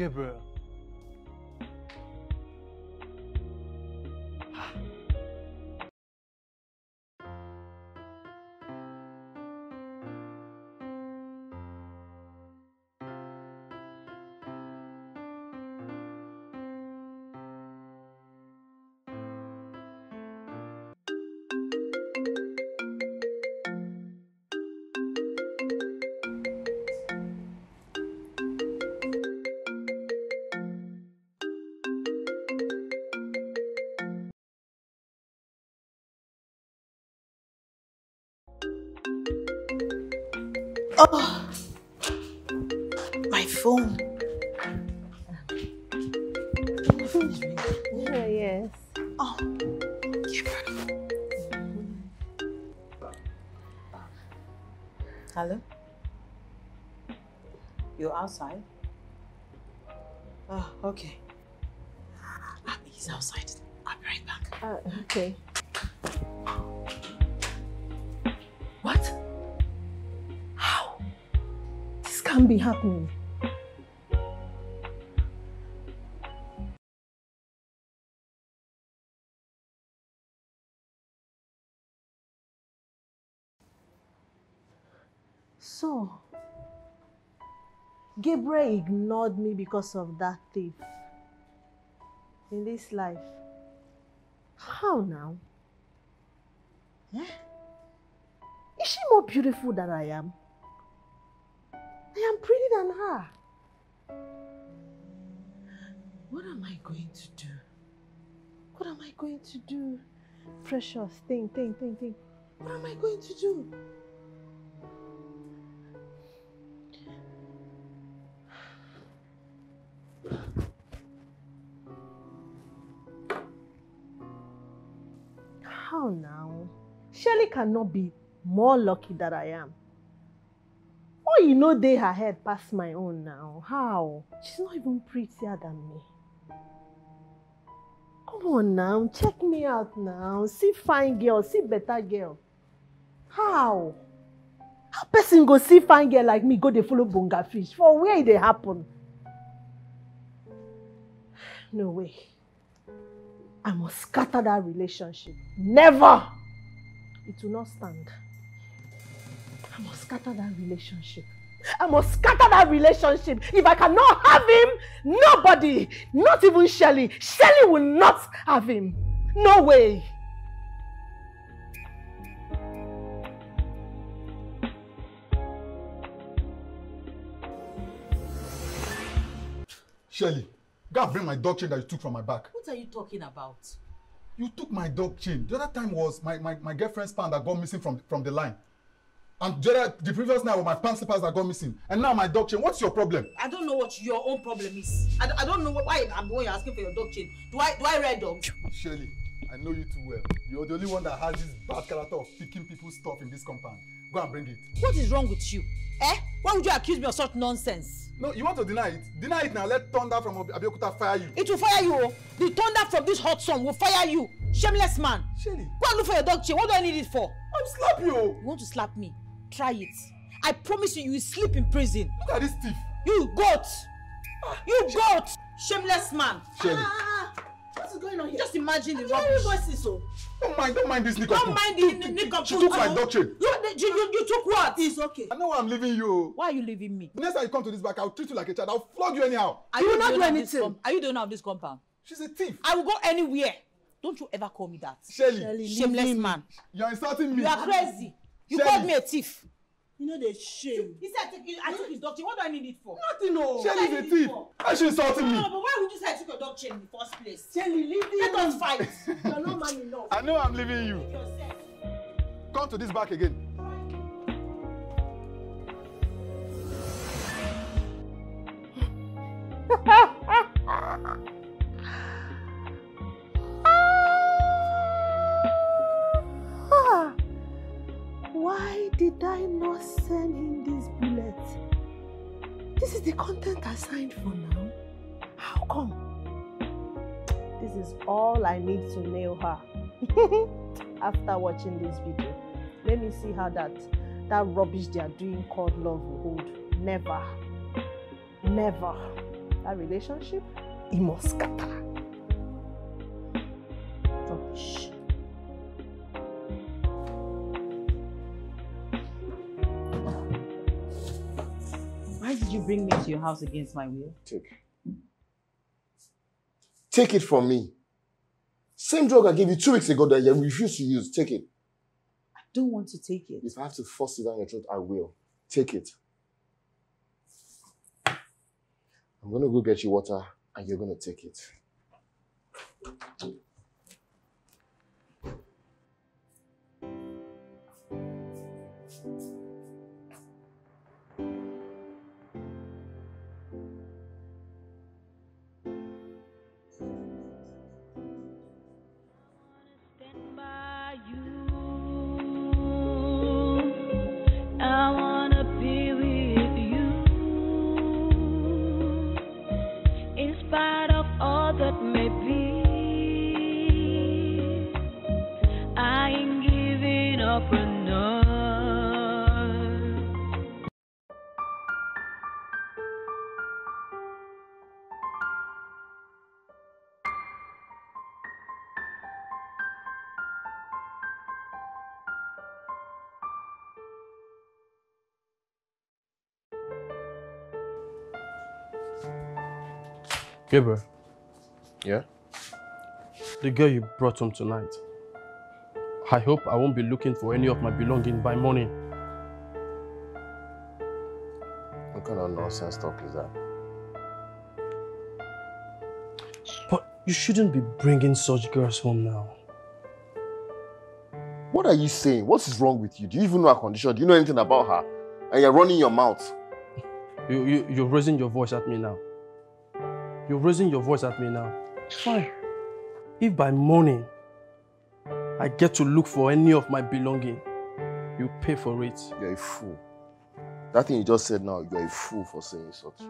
Speaker 4: Gabriel. Oh, my phone. My phone is ringing. Yeah, yes. Oh,
Speaker 2: Hello? You're outside? Oh, okay. Ah, he's outside. I'll be right back.
Speaker 4: uh, okay. So, Gabriel ignored me because of that thief in this life. How now? Eh? Is she more beautiful than I am? I am pretty than her. What am I going to do? What am I going to do? Precious, thing, thing, thing, think. What am I going to do? How now? Shirley cannot be more lucky than I am. You know they her head past my own now. How? She's not even prettier than me. Come on now, check me out now. See fine girl, see better girl. How? How person go see fine girl like me go dey follow bonga fish? For where dey happen? No way. I must scatter that relationship. Never! It will not stand. I must scatter that relationship. I must scatter that relationship. If I cannot have him, nobody, not even Shelly, Shelly will not have him. No way.
Speaker 14: Shirley, go and bring my dog chain that you took from my back.
Speaker 2: What are you talking about?
Speaker 14: You took my dog chain. The other time was my, my, my girlfriend's pants that got missing from, from the line. And the, other, the previous night were my pants slippers that got missing. And now my dog chain. What's your problem?
Speaker 2: I don't know what your own problem is. I, I don't know what, why I'm going asking for your dog chain. Do I do I read dog?
Speaker 14: Shirley, I know you too well. You're the only one that has this bad character of picking people's stuff in this compound. Go and bring it.
Speaker 2: What is wrong with you? Eh? Why would you accuse me of such nonsense?
Speaker 14: No, you want to deny it? Deny it now. Let thunder from Abeokuta fire you.
Speaker 2: It will fire you. oh. The thunder from this hot sun will fire you. Shameless man.
Speaker 14: Shelly.
Speaker 2: Go and look for your dog chain. What do I need it for?
Speaker 14: I'm slap you.
Speaker 2: You want to slap me? Try it. I promise you, you will sleep in prison.
Speaker 14: Look at this thief.
Speaker 2: You goat. You goat. Shameless man.
Speaker 14: Shelly.
Speaker 4: What's going on here?
Speaker 2: Just imagine the rubbish.
Speaker 4: hearing voices, so.
Speaker 14: Don't mind, don't mind this
Speaker 2: Don't mind the of
Speaker 14: She took my dog chain.
Speaker 2: You, you, you, you took what?
Speaker 4: It's okay.
Speaker 14: I know why I'm leaving you.
Speaker 2: Why are you leaving me?
Speaker 14: Next time you come to this back, I'll treat you like a child. I'll flog you anyhow.
Speaker 2: Are
Speaker 4: You will
Speaker 2: the
Speaker 4: not
Speaker 2: owner
Speaker 4: do
Speaker 2: of this
Speaker 4: anything.
Speaker 2: Are you the owner of this compound?
Speaker 14: She's a thief.
Speaker 2: I will go anywhere. Don't you ever call me that.
Speaker 14: Shelly.
Speaker 4: Shelly,
Speaker 2: Shameless man.
Speaker 14: You're insulting me.
Speaker 2: You are crazy. You
Speaker 14: Shelly.
Speaker 2: called me a thief.
Speaker 4: You know the shame.
Speaker 2: He said I took, I took his dog chain. What do I need it for?
Speaker 4: Nothing, no.
Speaker 14: Shelly is a thief. Why she insulting
Speaker 2: No,
Speaker 14: me?
Speaker 2: no, but why would you say I took your dog chain in the first place?
Speaker 4: Shelly, leave me.
Speaker 2: Let us fight.
Speaker 4: You're not man enough.
Speaker 14: I know I'm leaving you. Come to this back again.
Speaker 4: Ah, did I not send him this bullet? This is the content I signed for now. How come? This is all I need to nail her. After watching this video, let me see how that that rubbish they are doing called love will hold. Never, never. That relationship, it must scatter. Rubbish.
Speaker 2: You bring me to your house against my will?
Speaker 1: Take. Take it from me. Same drug I gave you two weeks ago that you refused to use. Take it.
Speaker 2: I don't want to take it.
Speaker 1: If I have to force it down your throat, I will. Take it. I'm gonna go get you water and you're gonna take it.
Speaker 3: Gabriel,
Speaker 1: Yeah?
Speaker 3: the girl you brought home tonight. I hope I won't be looking for any of my belongings by morning.
Speaker 1: What kind of nonsense talk is that?
Speaker 3: But you shouldn't be bringing such girls home now.
Speaker 1: What are you saying? What is wrong with you? Do you even know her condition? Do you know anything about her? And you're running your mouth.
Speaker 3: You, you, you're raising your voice at me now. You're raising your voice at me now. Fine. If by morning I get to look for any of my belonging, you pay for it.
Speaker 1: You're a fool. That thing you just said now, you're a fool for saying such.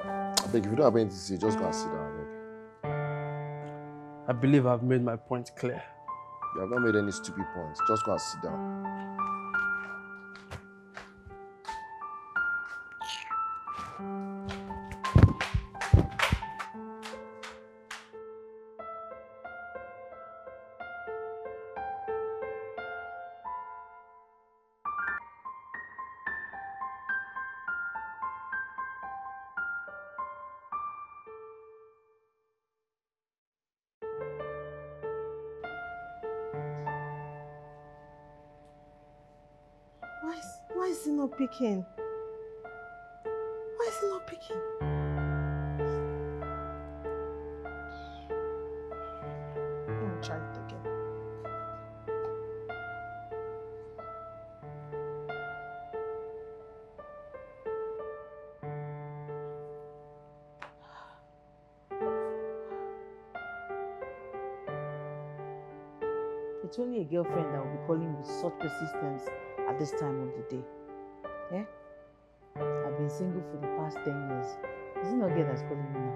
Speaker 1: I beg, if you don't have anything to say, just go and sit down. I beg.
Speaker 3: I believe I've made my point clear.
Speaker 1: You have not made any stupid points. Just go and sit down.
Speaker 4: Picking? Why is he not picking? Me try again.
Speaker 2: It's only a girlfriend that will be calling with such persistence at this time of the day. Single for the past 10 years. Is it not girl that's calling me now?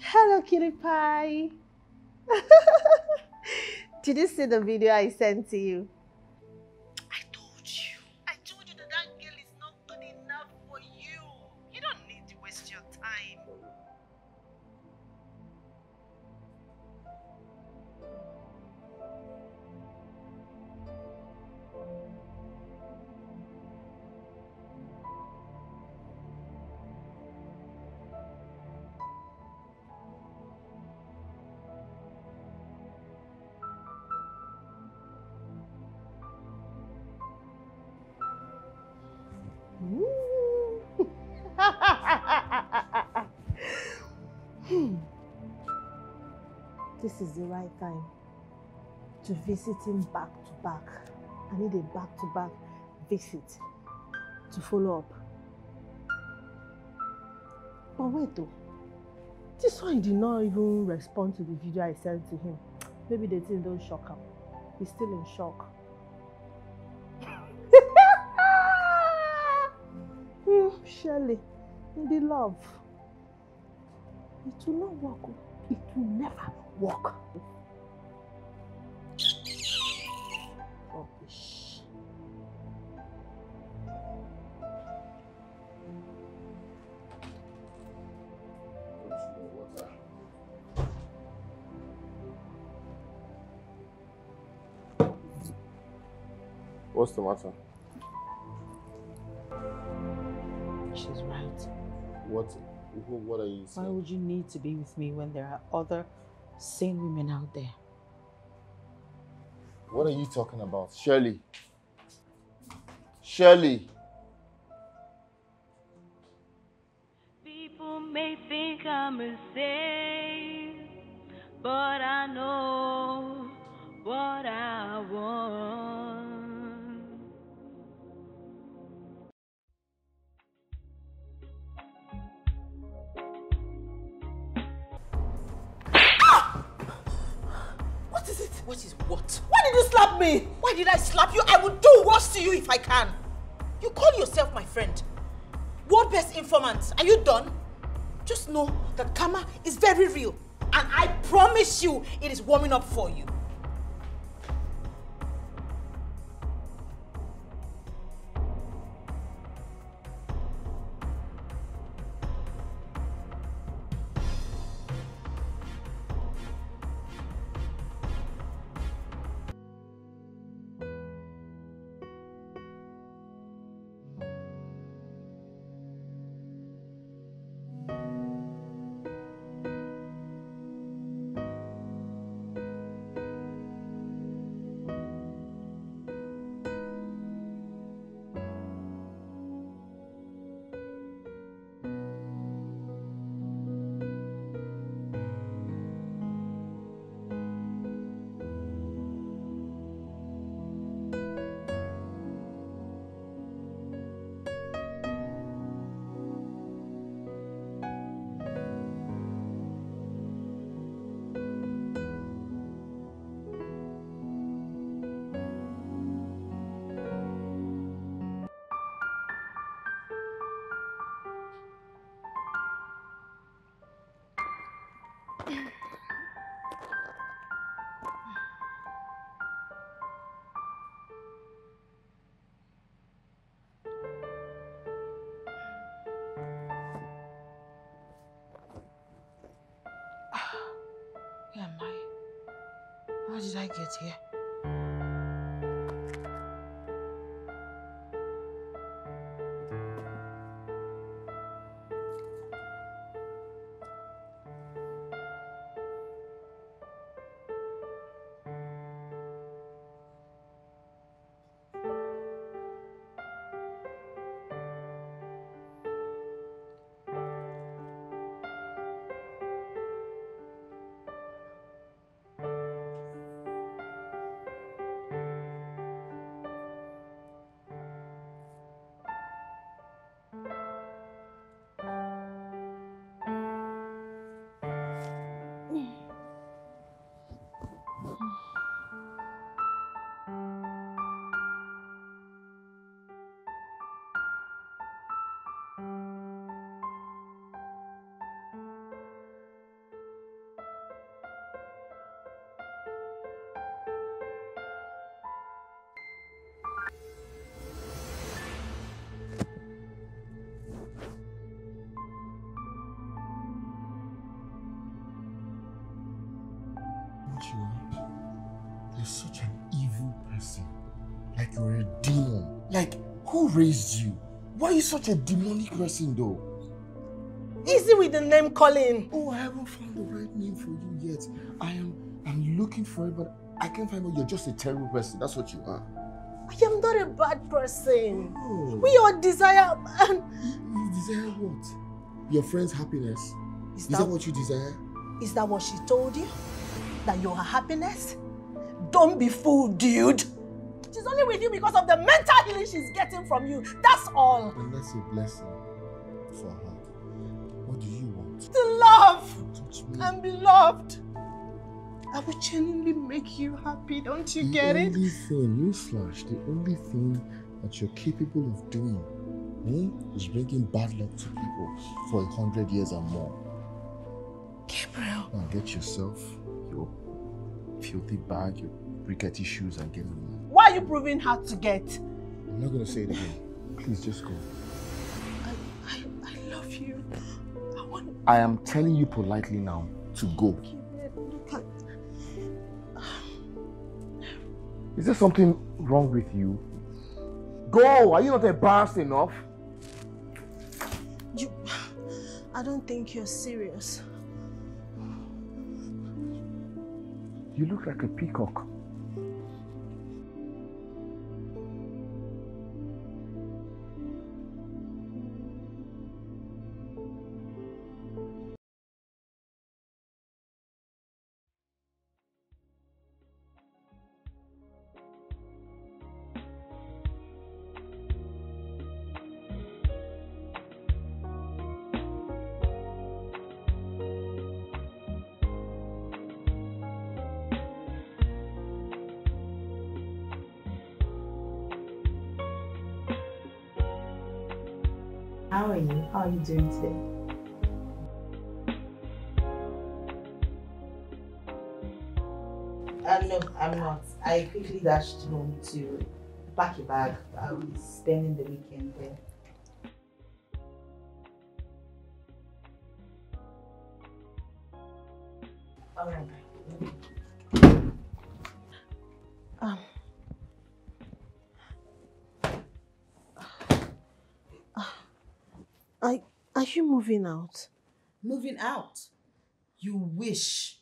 Speaker 4: Hello, cutie pie. Did you see the video I sent to you? This is the right time to visit him back to back. I need a back to back visit to follow up. But wait though, this one did not even respond to the video I sent to him. Maybe the thing don't shock him. He's still in shock. Hmm, Shirley, in the love, it will not work. oh. It will never work. Rubbish.
Speaker 1: What's the matter?
Speaker 15: She's right.
Speaker 1: What? What are you saying?
Speaker 15: Why would you need to be with me when there are other sane women out there?
Speaker 1: What are you talking about, Shirley? Shirley.
Speaker 8: People may think I'm insane, but I know what I want.
Speaker 16: What is?
Speaker 2: What?
Speaker 16: Why did you slap me?
Speaker 2: Why did I slap you? I will do worse to you if I can. You call yourself my friend. World best informant. Are you done? Just know that karma is very real. And I promise you it is warming up for you.
Speaker 17: How did I get
Speaker 1: who raised you? Why are you such a demonic person though?
Speaker 16: Easy with the name calling.
Speaker 1: Oh, I haven't found the right name for you yet. I am I'm looking for it, but I can't find out you're just a terrible person. That's what you are.
Speaker 16: I am not a bad person.
Speaker 1: Oh.
Speaker 16: We all desire. And
Speaker 1: You desire what? Your friend's happiness.
Speaker 16: Is
Speaker 1: Is
Speaker 16: that-
Speaker 1: that what you desire?
Speaker 16: is that what she told you?
Speaker 4: that you're happiness? Don't be fooled, dude. She's only with you because of the mental healing she's getting from you. That's all.
Speaker 1: And that's a blessing for her. What do you want?
Speaker 4: To love and be loved. I will genuinely make you happy. Don't you
Speaker 1: the
Speaker 4: get it?
Speaker 1: The only thing, newsflash, the only thing that you're capable of doing eh, is bringing bad luck to people for a hundred years and more.
Speaker 4: Gabriel.
Speaker 1: Now get yourself your filthy bag, your rickety shoes, and get on.
Speaker 4: Why are you proving hard to get?
Speaker 1: I'm not gonna say it again. Please just go.
Speaker 4: I, I, I love you. I want
Speaker 1: I am telling you politely now to go. Is there something wrong with you? Go! Are you not embarrassed enough?
Speaker 4: you. I don't think you're serious.
Speaker 1: You look like a peacock.
Speaker 18: Are you doing today? Uh, no, I'm not. I quickly dashed home to pack a bag. I'll be spending the weekend there.
Speaker 4: Moving out?
Speaker 2: Moving out? You wish?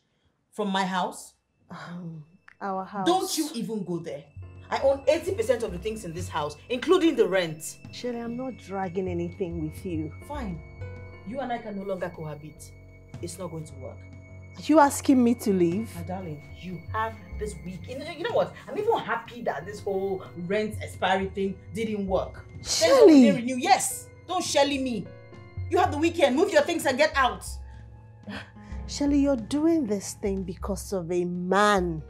Speaker 2: From my house?
Speaker 4: Um, our house.
Speaker 2: Don't you even go there. I own 80% of the things in this house, including the rent.
Speaker 4: Shelly, I'm not dragging anything with you.
Speaker 2: Fine. You and I can no longer cohabit. It's not going to work.
Speaker 4: Are you asking me to leave?
Speaker 2: My darling, you have this week. You know, you know what? I'm even happy that this whole rent expiry thing didn't work.
Speaker 4: Shelly!
Speaker 2: didn't renew. Yes, don't Shelly me. You have the weekend. Move your things and get out.
Speaker 4: Shelly, you're doing this thing because of a man.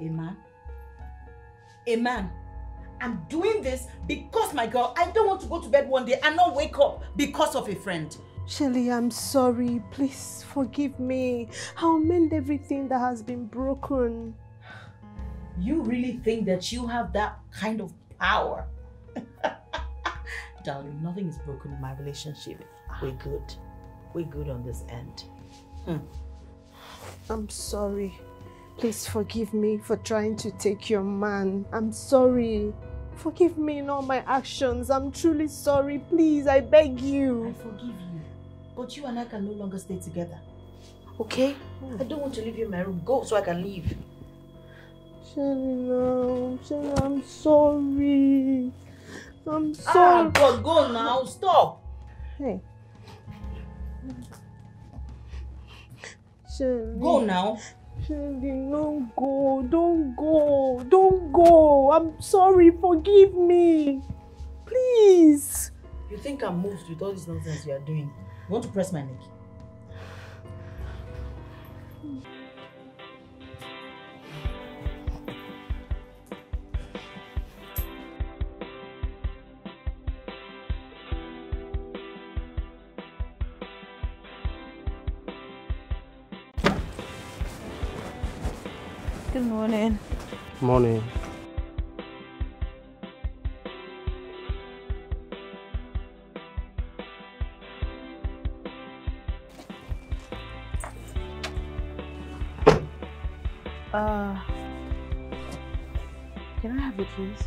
Speaker 2: A man? A man? I'm doing this because, my girl, I don't want to go to bed one day and not wake up because of a friend.
Speaker 4: Shelly, I'm sorry. Please forgive me. I'll mend everything that has been broken.
Speaker 2: You really think that you have that kind of power? Darling, nothing is broken in my relationship. We're good. We're good on this end. Hmm.
Speaker 4: I'm sorry. Please forgive me for trying to take your man. I'm sorry. Forgive me in all my actions. I'm truly sorry. Please, I beg you.
Speaker 2: I forgive you. But you and I can no longer stay together. Okay? I don't want to leave you in my room. Go so I can leave.
Speaker 4: Shelly, no. Shelly, I'm sorry. I'm
Speaker 2: Ah,
Speaker 4: sorry.
Speaker 2: God, go now. Stop.
Speaker 4: Hey. Shelly.
Speaker 2: Go now.
Speaker 4: Shelly, no go. Don't go. Don't go. I'm sorry. Forgive me. Please.
Speaker 2: You think I'm moved with all this nonsense you are doing? You want to press my neck?
Speaker 19: Morning.
Speaker 3: Morning.
Speaker 18: Uh, can I have the keys?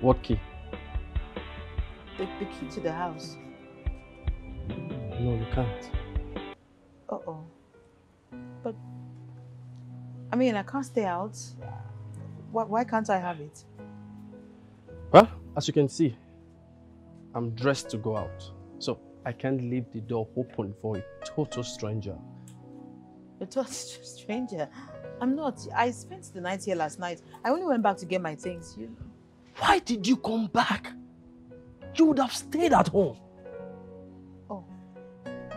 Speaker 3: What key?
Speaker 18: The, the key to the house.
Speaker 3: No, you can't.
Speaker 18: Mean, I can't stay out. Why, why can't I have it?
Speaker 3: Well, as you can see, I'm dressed to go out. So I can't leave the door open for a total stranger.
Speaker 2: A total stranger. I'm not. I spent the night here last night. I only went back to get my things. You
Speaker 3: Why did you come back? You would have stayed at home.
Speaker 2: Oh,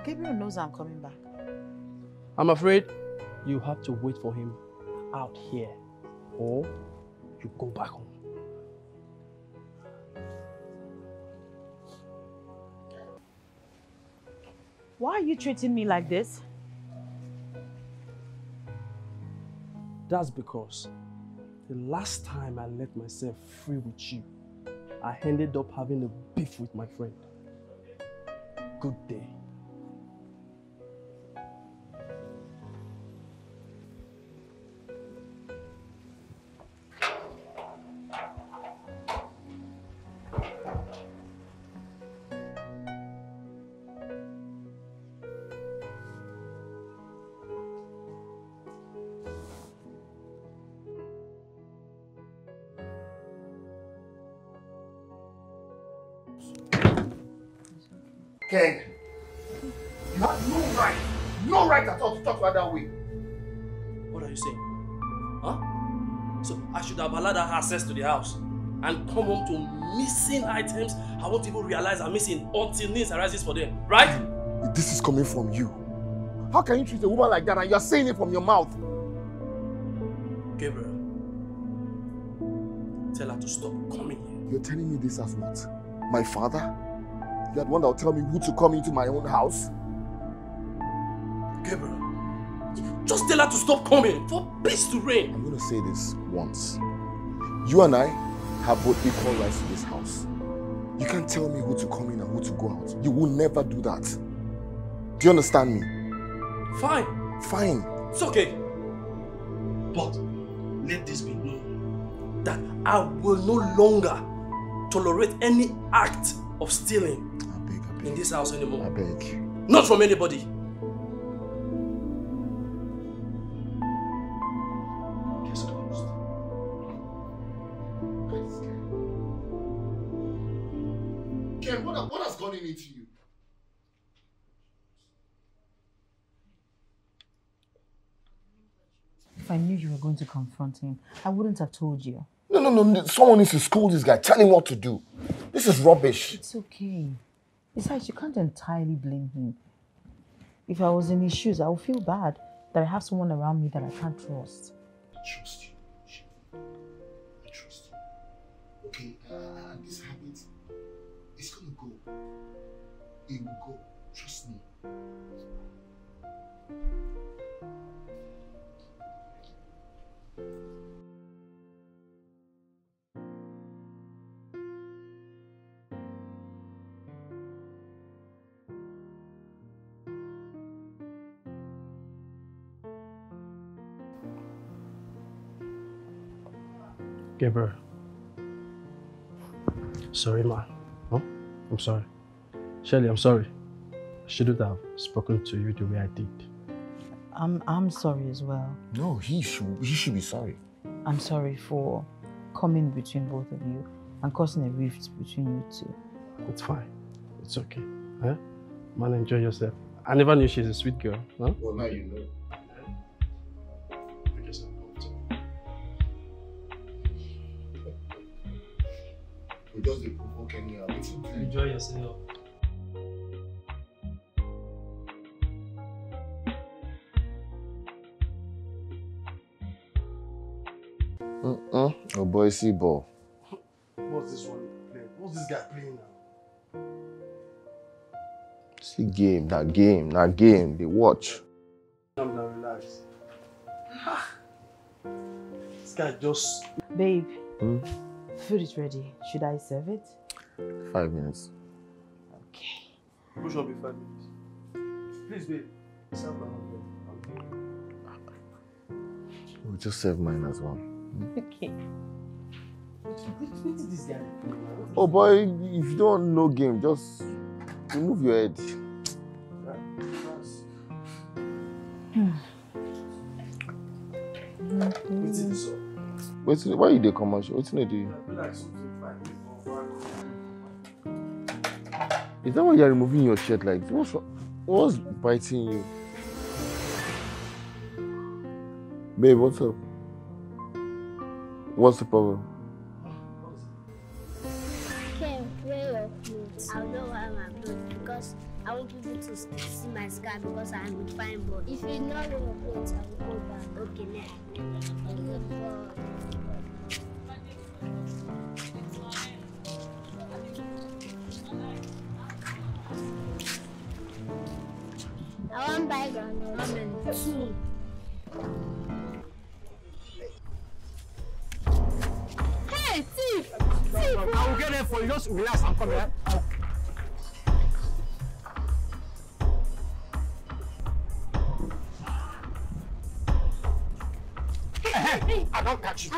Speaker 2: Gabriel knows I'm coming back.
Speaker 3: I'm afraid you have to wait for him out here or you go back home.
Speaker 2: Why are you treating me like this?
Speaker 3: That's because the last time I let myself free with you, I ended up having a beef with my friend. Good day.
Speaker 1: Ken, you have no right, no right at all to talk to her that way.
Speaker 3: What are you saying? Huh? So I should have allowed her access to the house and come home to missing items I won't even realize I'm missing until needs arises for them, right?
Speaker 1: This is coming from you. How can you treat a woman like that and you're saying it from your mouth?
Speaker 3: Gabriel, tell her to stop coming here.
Speaker 1: You're telling me this as what? My father? You're the one that will tell me who to come into my own house?
Speaker 3: Gabriel, just tell her to stop coming for peace to reign.
Speaker 1: I'm gonna say this once. You and I have both equal rights to this house. You can't tell me who to come in and who to go out. You will never do that. Do you understand me?
Speaker 3: Fine,
Speaker 1: Fine.
Speaker 3: it's okay. But let this be known that I will no longer tolerate any act of stealing in this house anymore.
Speaker 1: I beg.
Speaker 3: Not from anybody.
Speaker 1: Ken, what, what has gone into you?
Speaker 2: If I knew you were going to confront him, I wouldn't have told you.
Speaker 1: No, no, no. Someone needs to school this guy. Tell him what to do. This is rubbish.
Speaker 2: It's okay. Besides, you can't entirely blame him. If I was in his shoes, I would feel bad that I have someone around me that I can't trust.
Speaker 1: I trust you. Shiva. I trust you. Okay, uh, and this habit, it's gonna go. It will go.
Speaker 3: Gabriel. Sorry, man. Huh? I'm sorry. Shirley, I'm sorry. I shouldn't have spoken to you the way I did.
Speaker 2: I'm I'm sorry as well.
Speaker 1: No, he should, he should be sorry.
Speaker 2: I'm sorry for coming between both of you and causing a rift between you two.
Speaker 3: It's fine. It's okay. Huh? Man, enjoy yourself. I never knew she's a sweet girl. Huh?
Speaker 1: Well, now you know. Wetin do?
Speaker 3: Enjoy yourself.
Speaker 1: Mm-mm. Oh boy, see ball.
Speaker 3: What's this one playing? What's this guy playing now?
Speaker 1: See game, that game, that game. They watch.
Speaker 3: Calm down, relax. this guy just.
Speaker 2: Babe,
Speaker 1: Hmm?
Speaker 2: food is ready. Should I serve it?
Speaker 1: Five minutes. Okay.
Speaker 3: Push up in five minutes. Please, babe. Serve my husband.
Speaker 1: We'll just serve mine as well.
Speaker 2: Okay.
Speaker 3: What is this guy?
Speaker 1: Oh boy, if you don't know game, just remove your head.
Speaker 3: What is this?
Speaker 1: Wetin, why you dey commercial? Wetin dey do you?
Speaker 3: I feel like something fine.
Speaker 1: Is that why you're removing your shirt like this? What's, what's biting you? Babe, what's up? What's the problem?
Speaker 20: Ken, wear your clothes. I don't wear my clothes because I want people to see my scar because I'm a fine boy. If you know your clothes, I will go back. Okay, now. I want buy. Two. Hey, thief! Thief!
Speaker 21: I will get there for you. Just relax. I'm coming. eh? Don't catch you.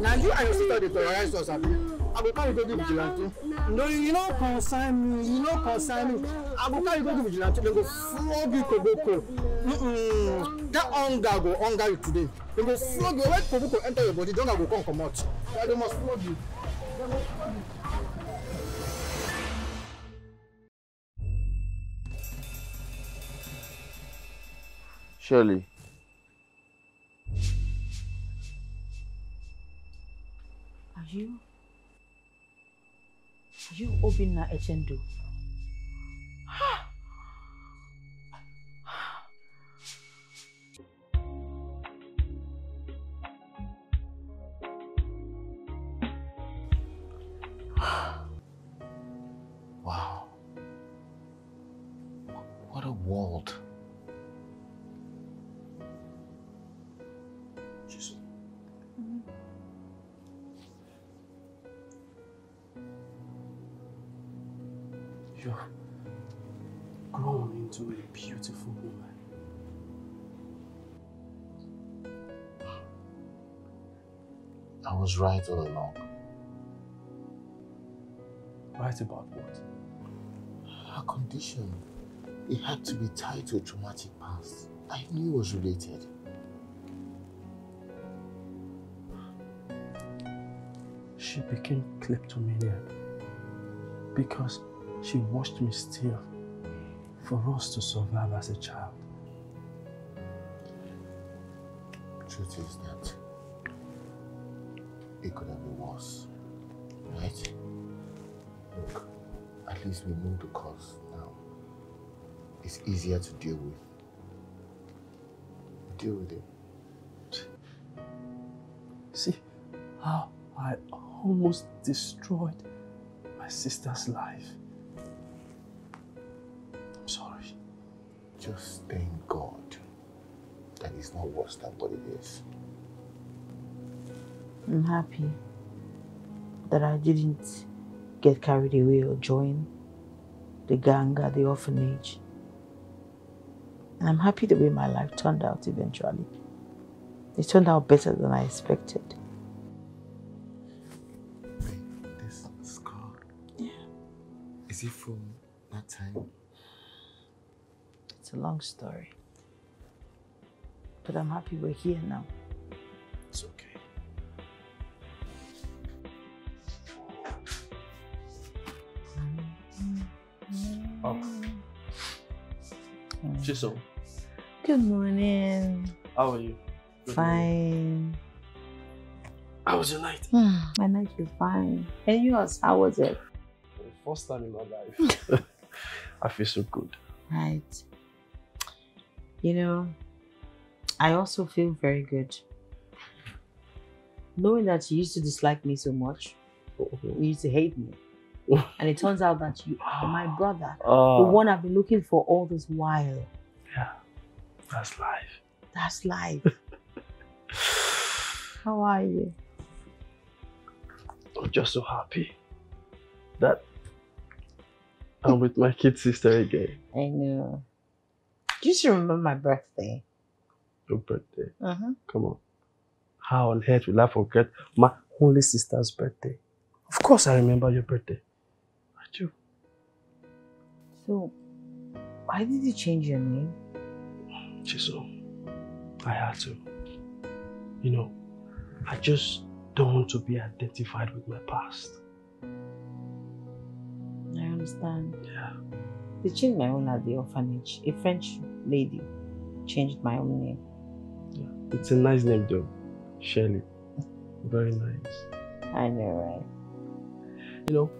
Speaker 21: Now you and your sister dey terrorize us, abi? I go carry you go give vigilante. No, you no concern me. You no concern me. I go carry you go give vigilante. Dem go flog you koboko. Mm-mm. That hunger go hunger you today. Dem go flog you. When koboko enter your body, the hunger go come comot. Yeah, they must flog you. Dem go flog you.
Speaker 1: Shirley,
Speaker 2: you? You Obinna Echendo?
Speaker 3: You've grown into a beautiful woman.
Speaker 1: I was right all along.
Speaker 3: Right about what?
Speaker 1: Her condition, it had to be tied to a traumatic past. I knew it was related.
Speaker 3: She became kleptomaniac because she watched me steal for us to survive as a child.
Speaker 1: Truth is that it could have been worse, right? Look, at least we know the cause now. It's easier to deal with. Deal with it.
Speaker 3: See how I almost destroyed my sister's life.
Speaker 1: Just thank God that it's not worse than what it is.
Speaker 2: I'm happy that I didn't get carried away or join the gang at the orphanage. And I'm happy the way my life turned out eventually. It turned out better than I expected.
Speaker 1: This scar. Yeah. Is it from that time?
Speaker 2: A long story. But I'm happy we're here now.
Speaker 3: It's okay. Mm-hmm. Oh. Mm-hmm.
Speaker 2: Chisom, Good morning.
Speaker 3: how are you? Good morning.
Speaker 2: Fine.
Speaker 3: How was your night?
Speaker 2: Hmm, my night is fine. And yours, how was it?
Speaker 3: For the first time in my life. I feel so good.
Speaker 2: Right. You know, I also feel very good. Knowing that you used to dislike me so much, oh. you used to hate me. Oh. and it turns out that you are my brother, the
Speaker 3: Oh.
Speaker 2: one I've been looking for all this while.
Speaker 3: Yeah, that's life.
Speaker 2: That's life. How are you?
Speaker 3: I'm just so happy that I'm with my kid sister again.
Speaker 2: I know. Just remember my birthday.
Speaker 3: Your birthday.
Speaker 2: Uh-huh.
Speaker 3: Come on. How on earth will I forget my only sister's birthday? Of course I remember your birthday. I do.
Speaker 2: So, why did you change your name?
Speaker 3: Chisom. I had to. You know, I just don't want to be identified with my past.
Speaker 2: I understand.
Speaker 3: Yeah.
Speaker 2: They changed my own at the orphanage. A French lady changed my own name. Yeah.
Speaker 3: It's a nice name though. Shirley. Very nice.
Speaker 2: I know, right?
Speaker 3: You know,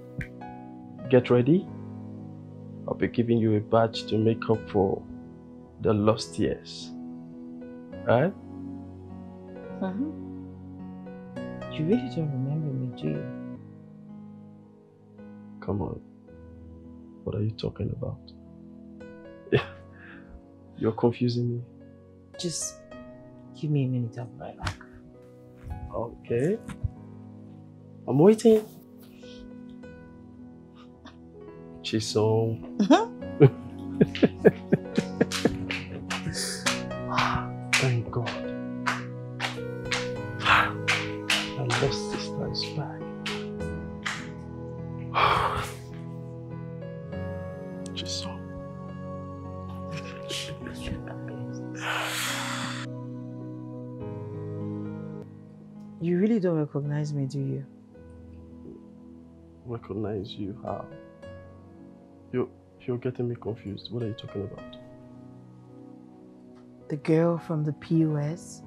Speaker 3: get ready. I'll be giving you a badge to make up for the lost years. Right?
Speaker 2: Uh-huh. You really don't remember me, do you?
Speaker 3: Come on. What are you talking about? You're confusing me.
Speaker 2: Just give me a minute, I'll be right back.
Speaker 3: Okay. I'm waiting. Chisom.
Speaker 2: recognize me, do you?
Speaker 3: Recognize you how? You you're getting me confused. What are you talking about?
Speaker 2: The girl from the POS?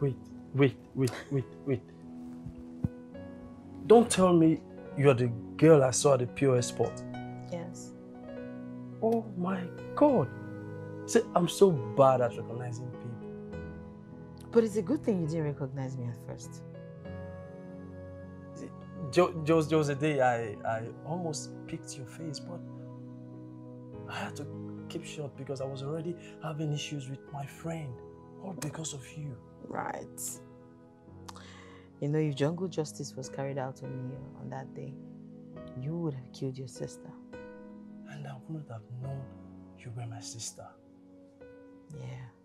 Speaker 3: Wait, wait, wait, wait, wait. Don't tell me you're the girl I saw at the POS spot.
Speaker 2: Yes.
Speaker 3: Oh my god. See, I'm so bad at recognizing people.
Speaker 2: But it's a good thing you didn't recognize me at first.
Speaker 3: There, there, was, there was a day I, I almost picked your face, but I had to keep short because I was already having issues with my friend. All because of you.
Speaker 2: Right. You know, if jungle justice was carried out on me uh, on that day, you would have killed your sister.
Speaker 3: And I wouldn't have known you were my sister.
Speaker 2: Yeah.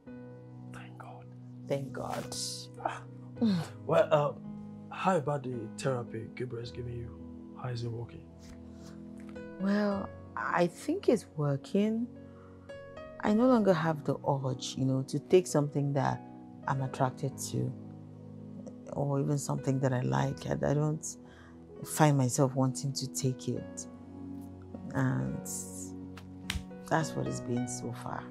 Speaker 3: Thank God. Well, uh, how about the therapy Gabriel is giving you? How is it working?
Speaker 2: Well, I think it's working. I no longer have the urge, you know, to take something that I'm attracted to or even something that I like. I, I don't find myself wanting to take it. And that's what it's been so far.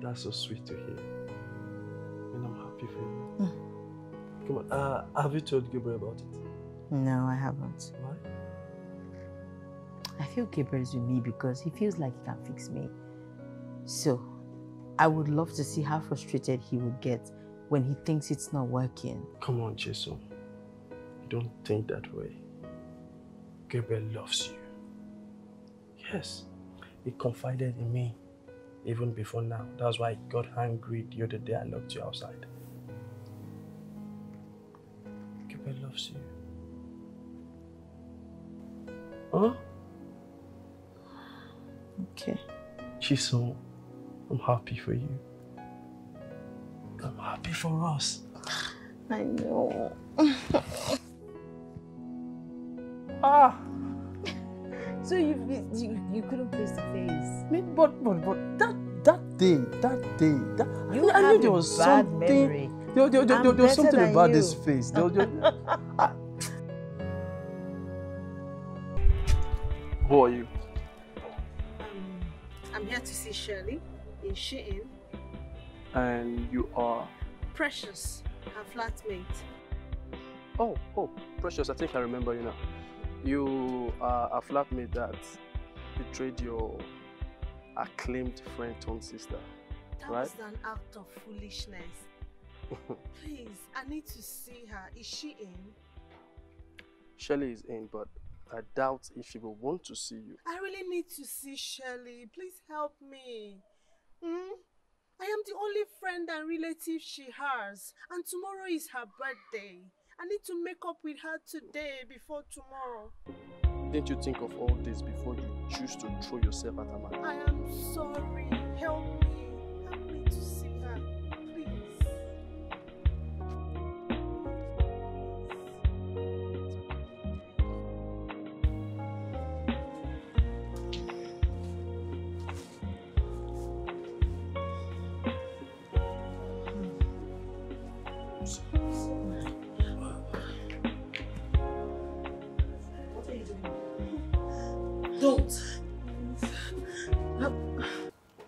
Speaker 3: That's so sweet to hear. And I'm happy for you. Come on, uh, have you told Gabriel about it?
Speaker 2: No, I haven't.
Speaker 3: Why?
Speaker 2: I feel Gabriel is with me because he feels like he can fix me. So, I would love to see how frustrated he would get when he thinks it's not working.
Speaker 3: Come on, Jason. Don't think that way. Gabriel loves you. Yes, he confided in me even before now. That's why he got angry the other day I locked you outside. Gabriel loves you. Huh?
Speaker 2: Okay.
Speaker 3: Chisom, I'm happy for you. I'm happy for us.
Speaker 2: I know.
Speaker 3: ah!
Speaker 2: So you, you you couldn't place the face.
Speaker 3: Me, but but but that that day, that day, that
Speaker 2: You
Speaker 3: I, I knew there was
Speaker 2: bad
Speaker 3: something.
Speaker 2: memory.
Speaker 3: There, there, there, there, there was something about
Speaker 2: you.
Speaker 3: this face. There, there, I- Who are you?
Speaker 4: I'm here to see Shirley. Is she in?
Speaker 3: And you are.
Speaker 4: Precious, her flatmate.
Speaker 3: Oh, oh, Precious, I think I remember you now. You are a flatmate that betrayed your acclaimed friend turned sister,
Speaker 4: That
Speaker 3: right?
Speaker 4: was an act of foolishness. Please, I need to see her. Is she in?
Speaker 3: Shelley is in, but I doubt if she will want to see you.
Speaker 4: I really need to see Shirley. Please help me. Hmm? I am the only friend and relative she has, and tomorrow is her birthday. I need to make up with her today before tomorrow.
Speaker 3: Didn't you think of all this before you choose to throw yourself at her man?
Speaker 4: I am sorry. Help me.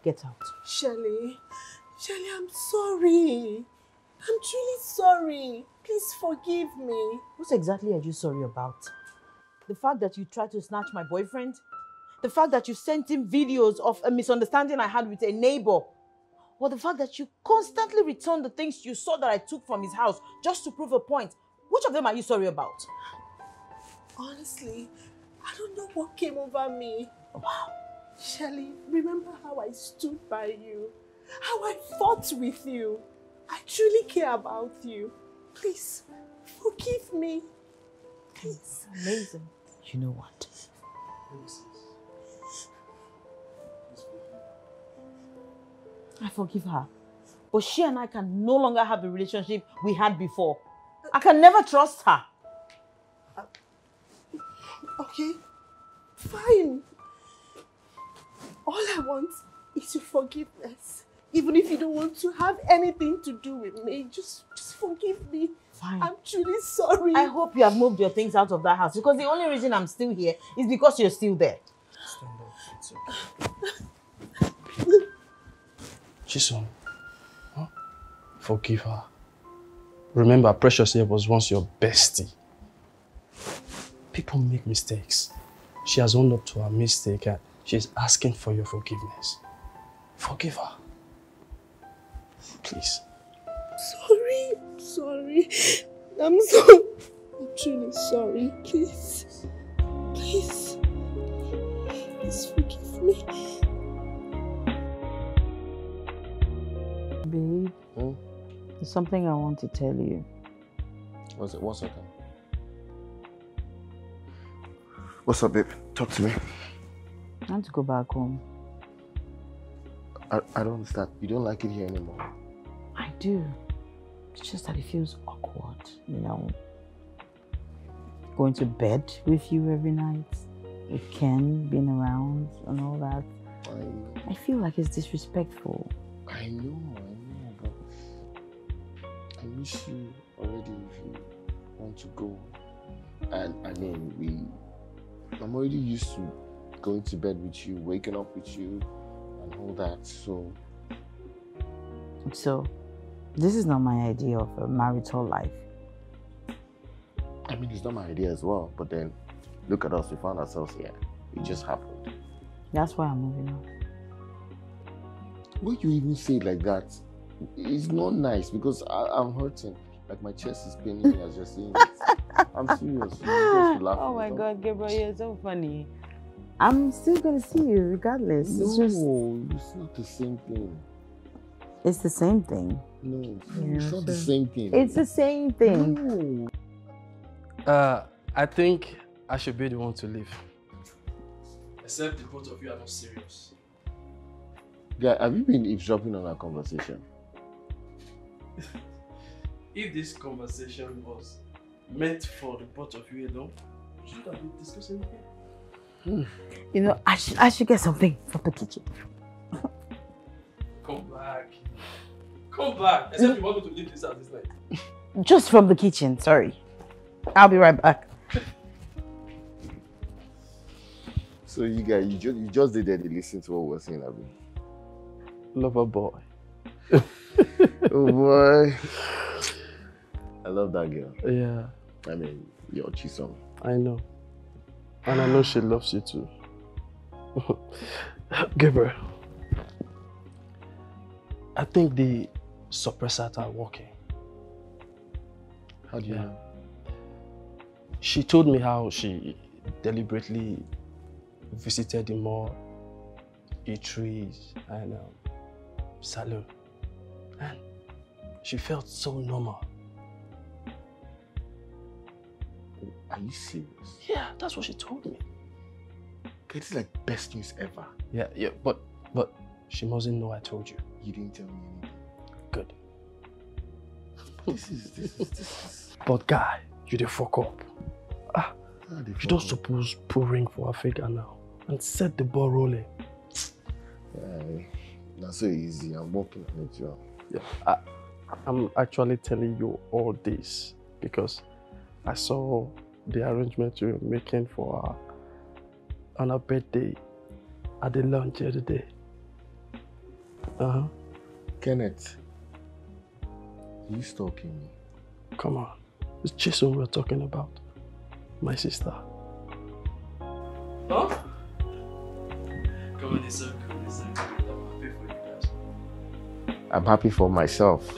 Speaker 2: Get out.
Speaker 4: Shelly, Shelly, I'm sorry. I'm truly sorry. Please forgive me.
Speaker 2: What exactly are you sorry about? The fact that you tried to snatch my boyfriend? The fact that you sent him videos of a misunderstanding I had with a neighbor? Or the fact that you constantly returned the things you saw that I took from his house just to prove a point? Which of them are you sorry about?
Speaker 4: Honestly, I don't know what came over me. Wow. Shelly, remember how I stood by you? How I fought with you? I truly care about you. Please, forgive me. Please.
Speaker 2: Amazing. You know what? I forgive her. But she and I can no longer have the relationship we had before. I can never trust her.
Speaker 4: Uh, okay, fine. All I want is your forgiveness. Even if you don't want to have anything to do with me, just, just forgive me.
Speaker 2: Fine.
Speaker 4: I'm truly sorry.
Speaker 2: I hope you have moved your things out of that house because the only reason I'm still here is because you're still there.
Speaker 3: Stand up. It's okay. Chisom, huh? forgive her. Remember, Precious here was once your bestie. People make mistakes. She has owned up to her mistake and she's asking for your forgiveness. Forgive her. Please.
Speaker 4: Sorry, sorry. I'm so I'm truly sorry. Please. Please. Please forgive me.
Speaker 2: Babe,
Speaker 1: Hmm?
Speaker 2: there's something I want to tell you.
Speaker 1: What's it? What's up? then? What's up, babe? Talk to me.
Speaker 2: I want to go back home.
Speaker 1: I, I don't understand. You don't like it here anymore.
Speaker 2: I do. It's just that it feels awkward, you know. Going to bed with you every night, with Ken being around and all that.
Speaker 1: I,
Speaker 2: I feel like it's disrespectful.
Speaker 1: I know, I know, but I miss you already if you want to go. And I mean, we. I'm already used to going to bed with you, waking up with you, and all that. So
Speaker 2: So, this is not my idea of a marital life.
Speaker 1: I mean, it's not my idea as well. But then, look at us. We found ourselves here. It just happened.
Speaker 2: That's why I'm moving on.
Speaker 1: When you even say it like that, it's not nice because I, I'm hurting. Like my chest is paining me as you're saying it. I'm serious. You just laugh.
Speaker 2: Oh my god, Gabriel, you're so funny. I'm still gonna see you regardless. It's just
Speaker 1: No, it's not the same thing.
Speaker 2: it's the same thing.
Speaker 1: No,
Speaker 2: Yeah,
Speaker 1: it's not the same thing.
Speaker 2: It's the same thing.
Speaker 1: No.
Speaker 3: Uh, I think I should be the one to leave. Except the both of you are not serious.
Speaker 1: Guy, have you been eavesdropping on our conversation?
Speaker 3: If this conversation was meant for the both of you alone, we should have been discussing it here.
Speaker 2: You know, I should I should get something from the kitchen.
Speaker 3: Come back. Come back. Except you want me to leave this house this night.
Speaker 2: Just from the kitchen, sorry. I'll be right back.
Speaker 1: So you guys, you just you just did that. Listen to what we were saying, Abi.
Speaker 3: Lover boy.
Speaker 1: oh boy, I love that girl.
Speaker 3: Yeah,
Speaker 1: I mean, your Chisom.
Speaker 3: I know. And I know she loves you too. Gabriel, I think the suppressors are working.
Speaker 1: How do you
Speaker 3: Yeah.
Speaker 1: know?
Speaker 3: She told me how she deliberately visited the mall, eateries, and um, saloon. And she felt so normal.
Speaker 1: Are you serious?
Speaker 3: Yeah, that's what she told me.
Speaker 1: Is like best news ever.
Speaker 3: Yeah, yeah, but but she mustn't know I told you.
Speaker 1: You didn't tell me anything.
Speaker 3: Good.
Speaker 1: This is this is this is.
Speaker 3: But guy, you the fuck up. Ah,
Speaker 1: the
Speaker 3: you
Speaker 1: fuck
Speaker 3: don't
Speaker 1: up?
Speaker 3: suppose put ring for a figure now and set the ball rolling.
Speaker 1: Yeah, not so easy. I'm working on it, Joe.
Speaker 3: Yeah, I, I'm actually telling you all this because I saw the arrangement you were making for her on her birthday at the lunch the other day. Uh-huh.
Speaker 1: Kenneth, you stalking me?
Speaker 3: Come on. It's Jason we're talking about. My sister. Huh? Come on, it's so cool. It's so cool. I'm happy for you guys.
Speaker 1: I'm happy for myself.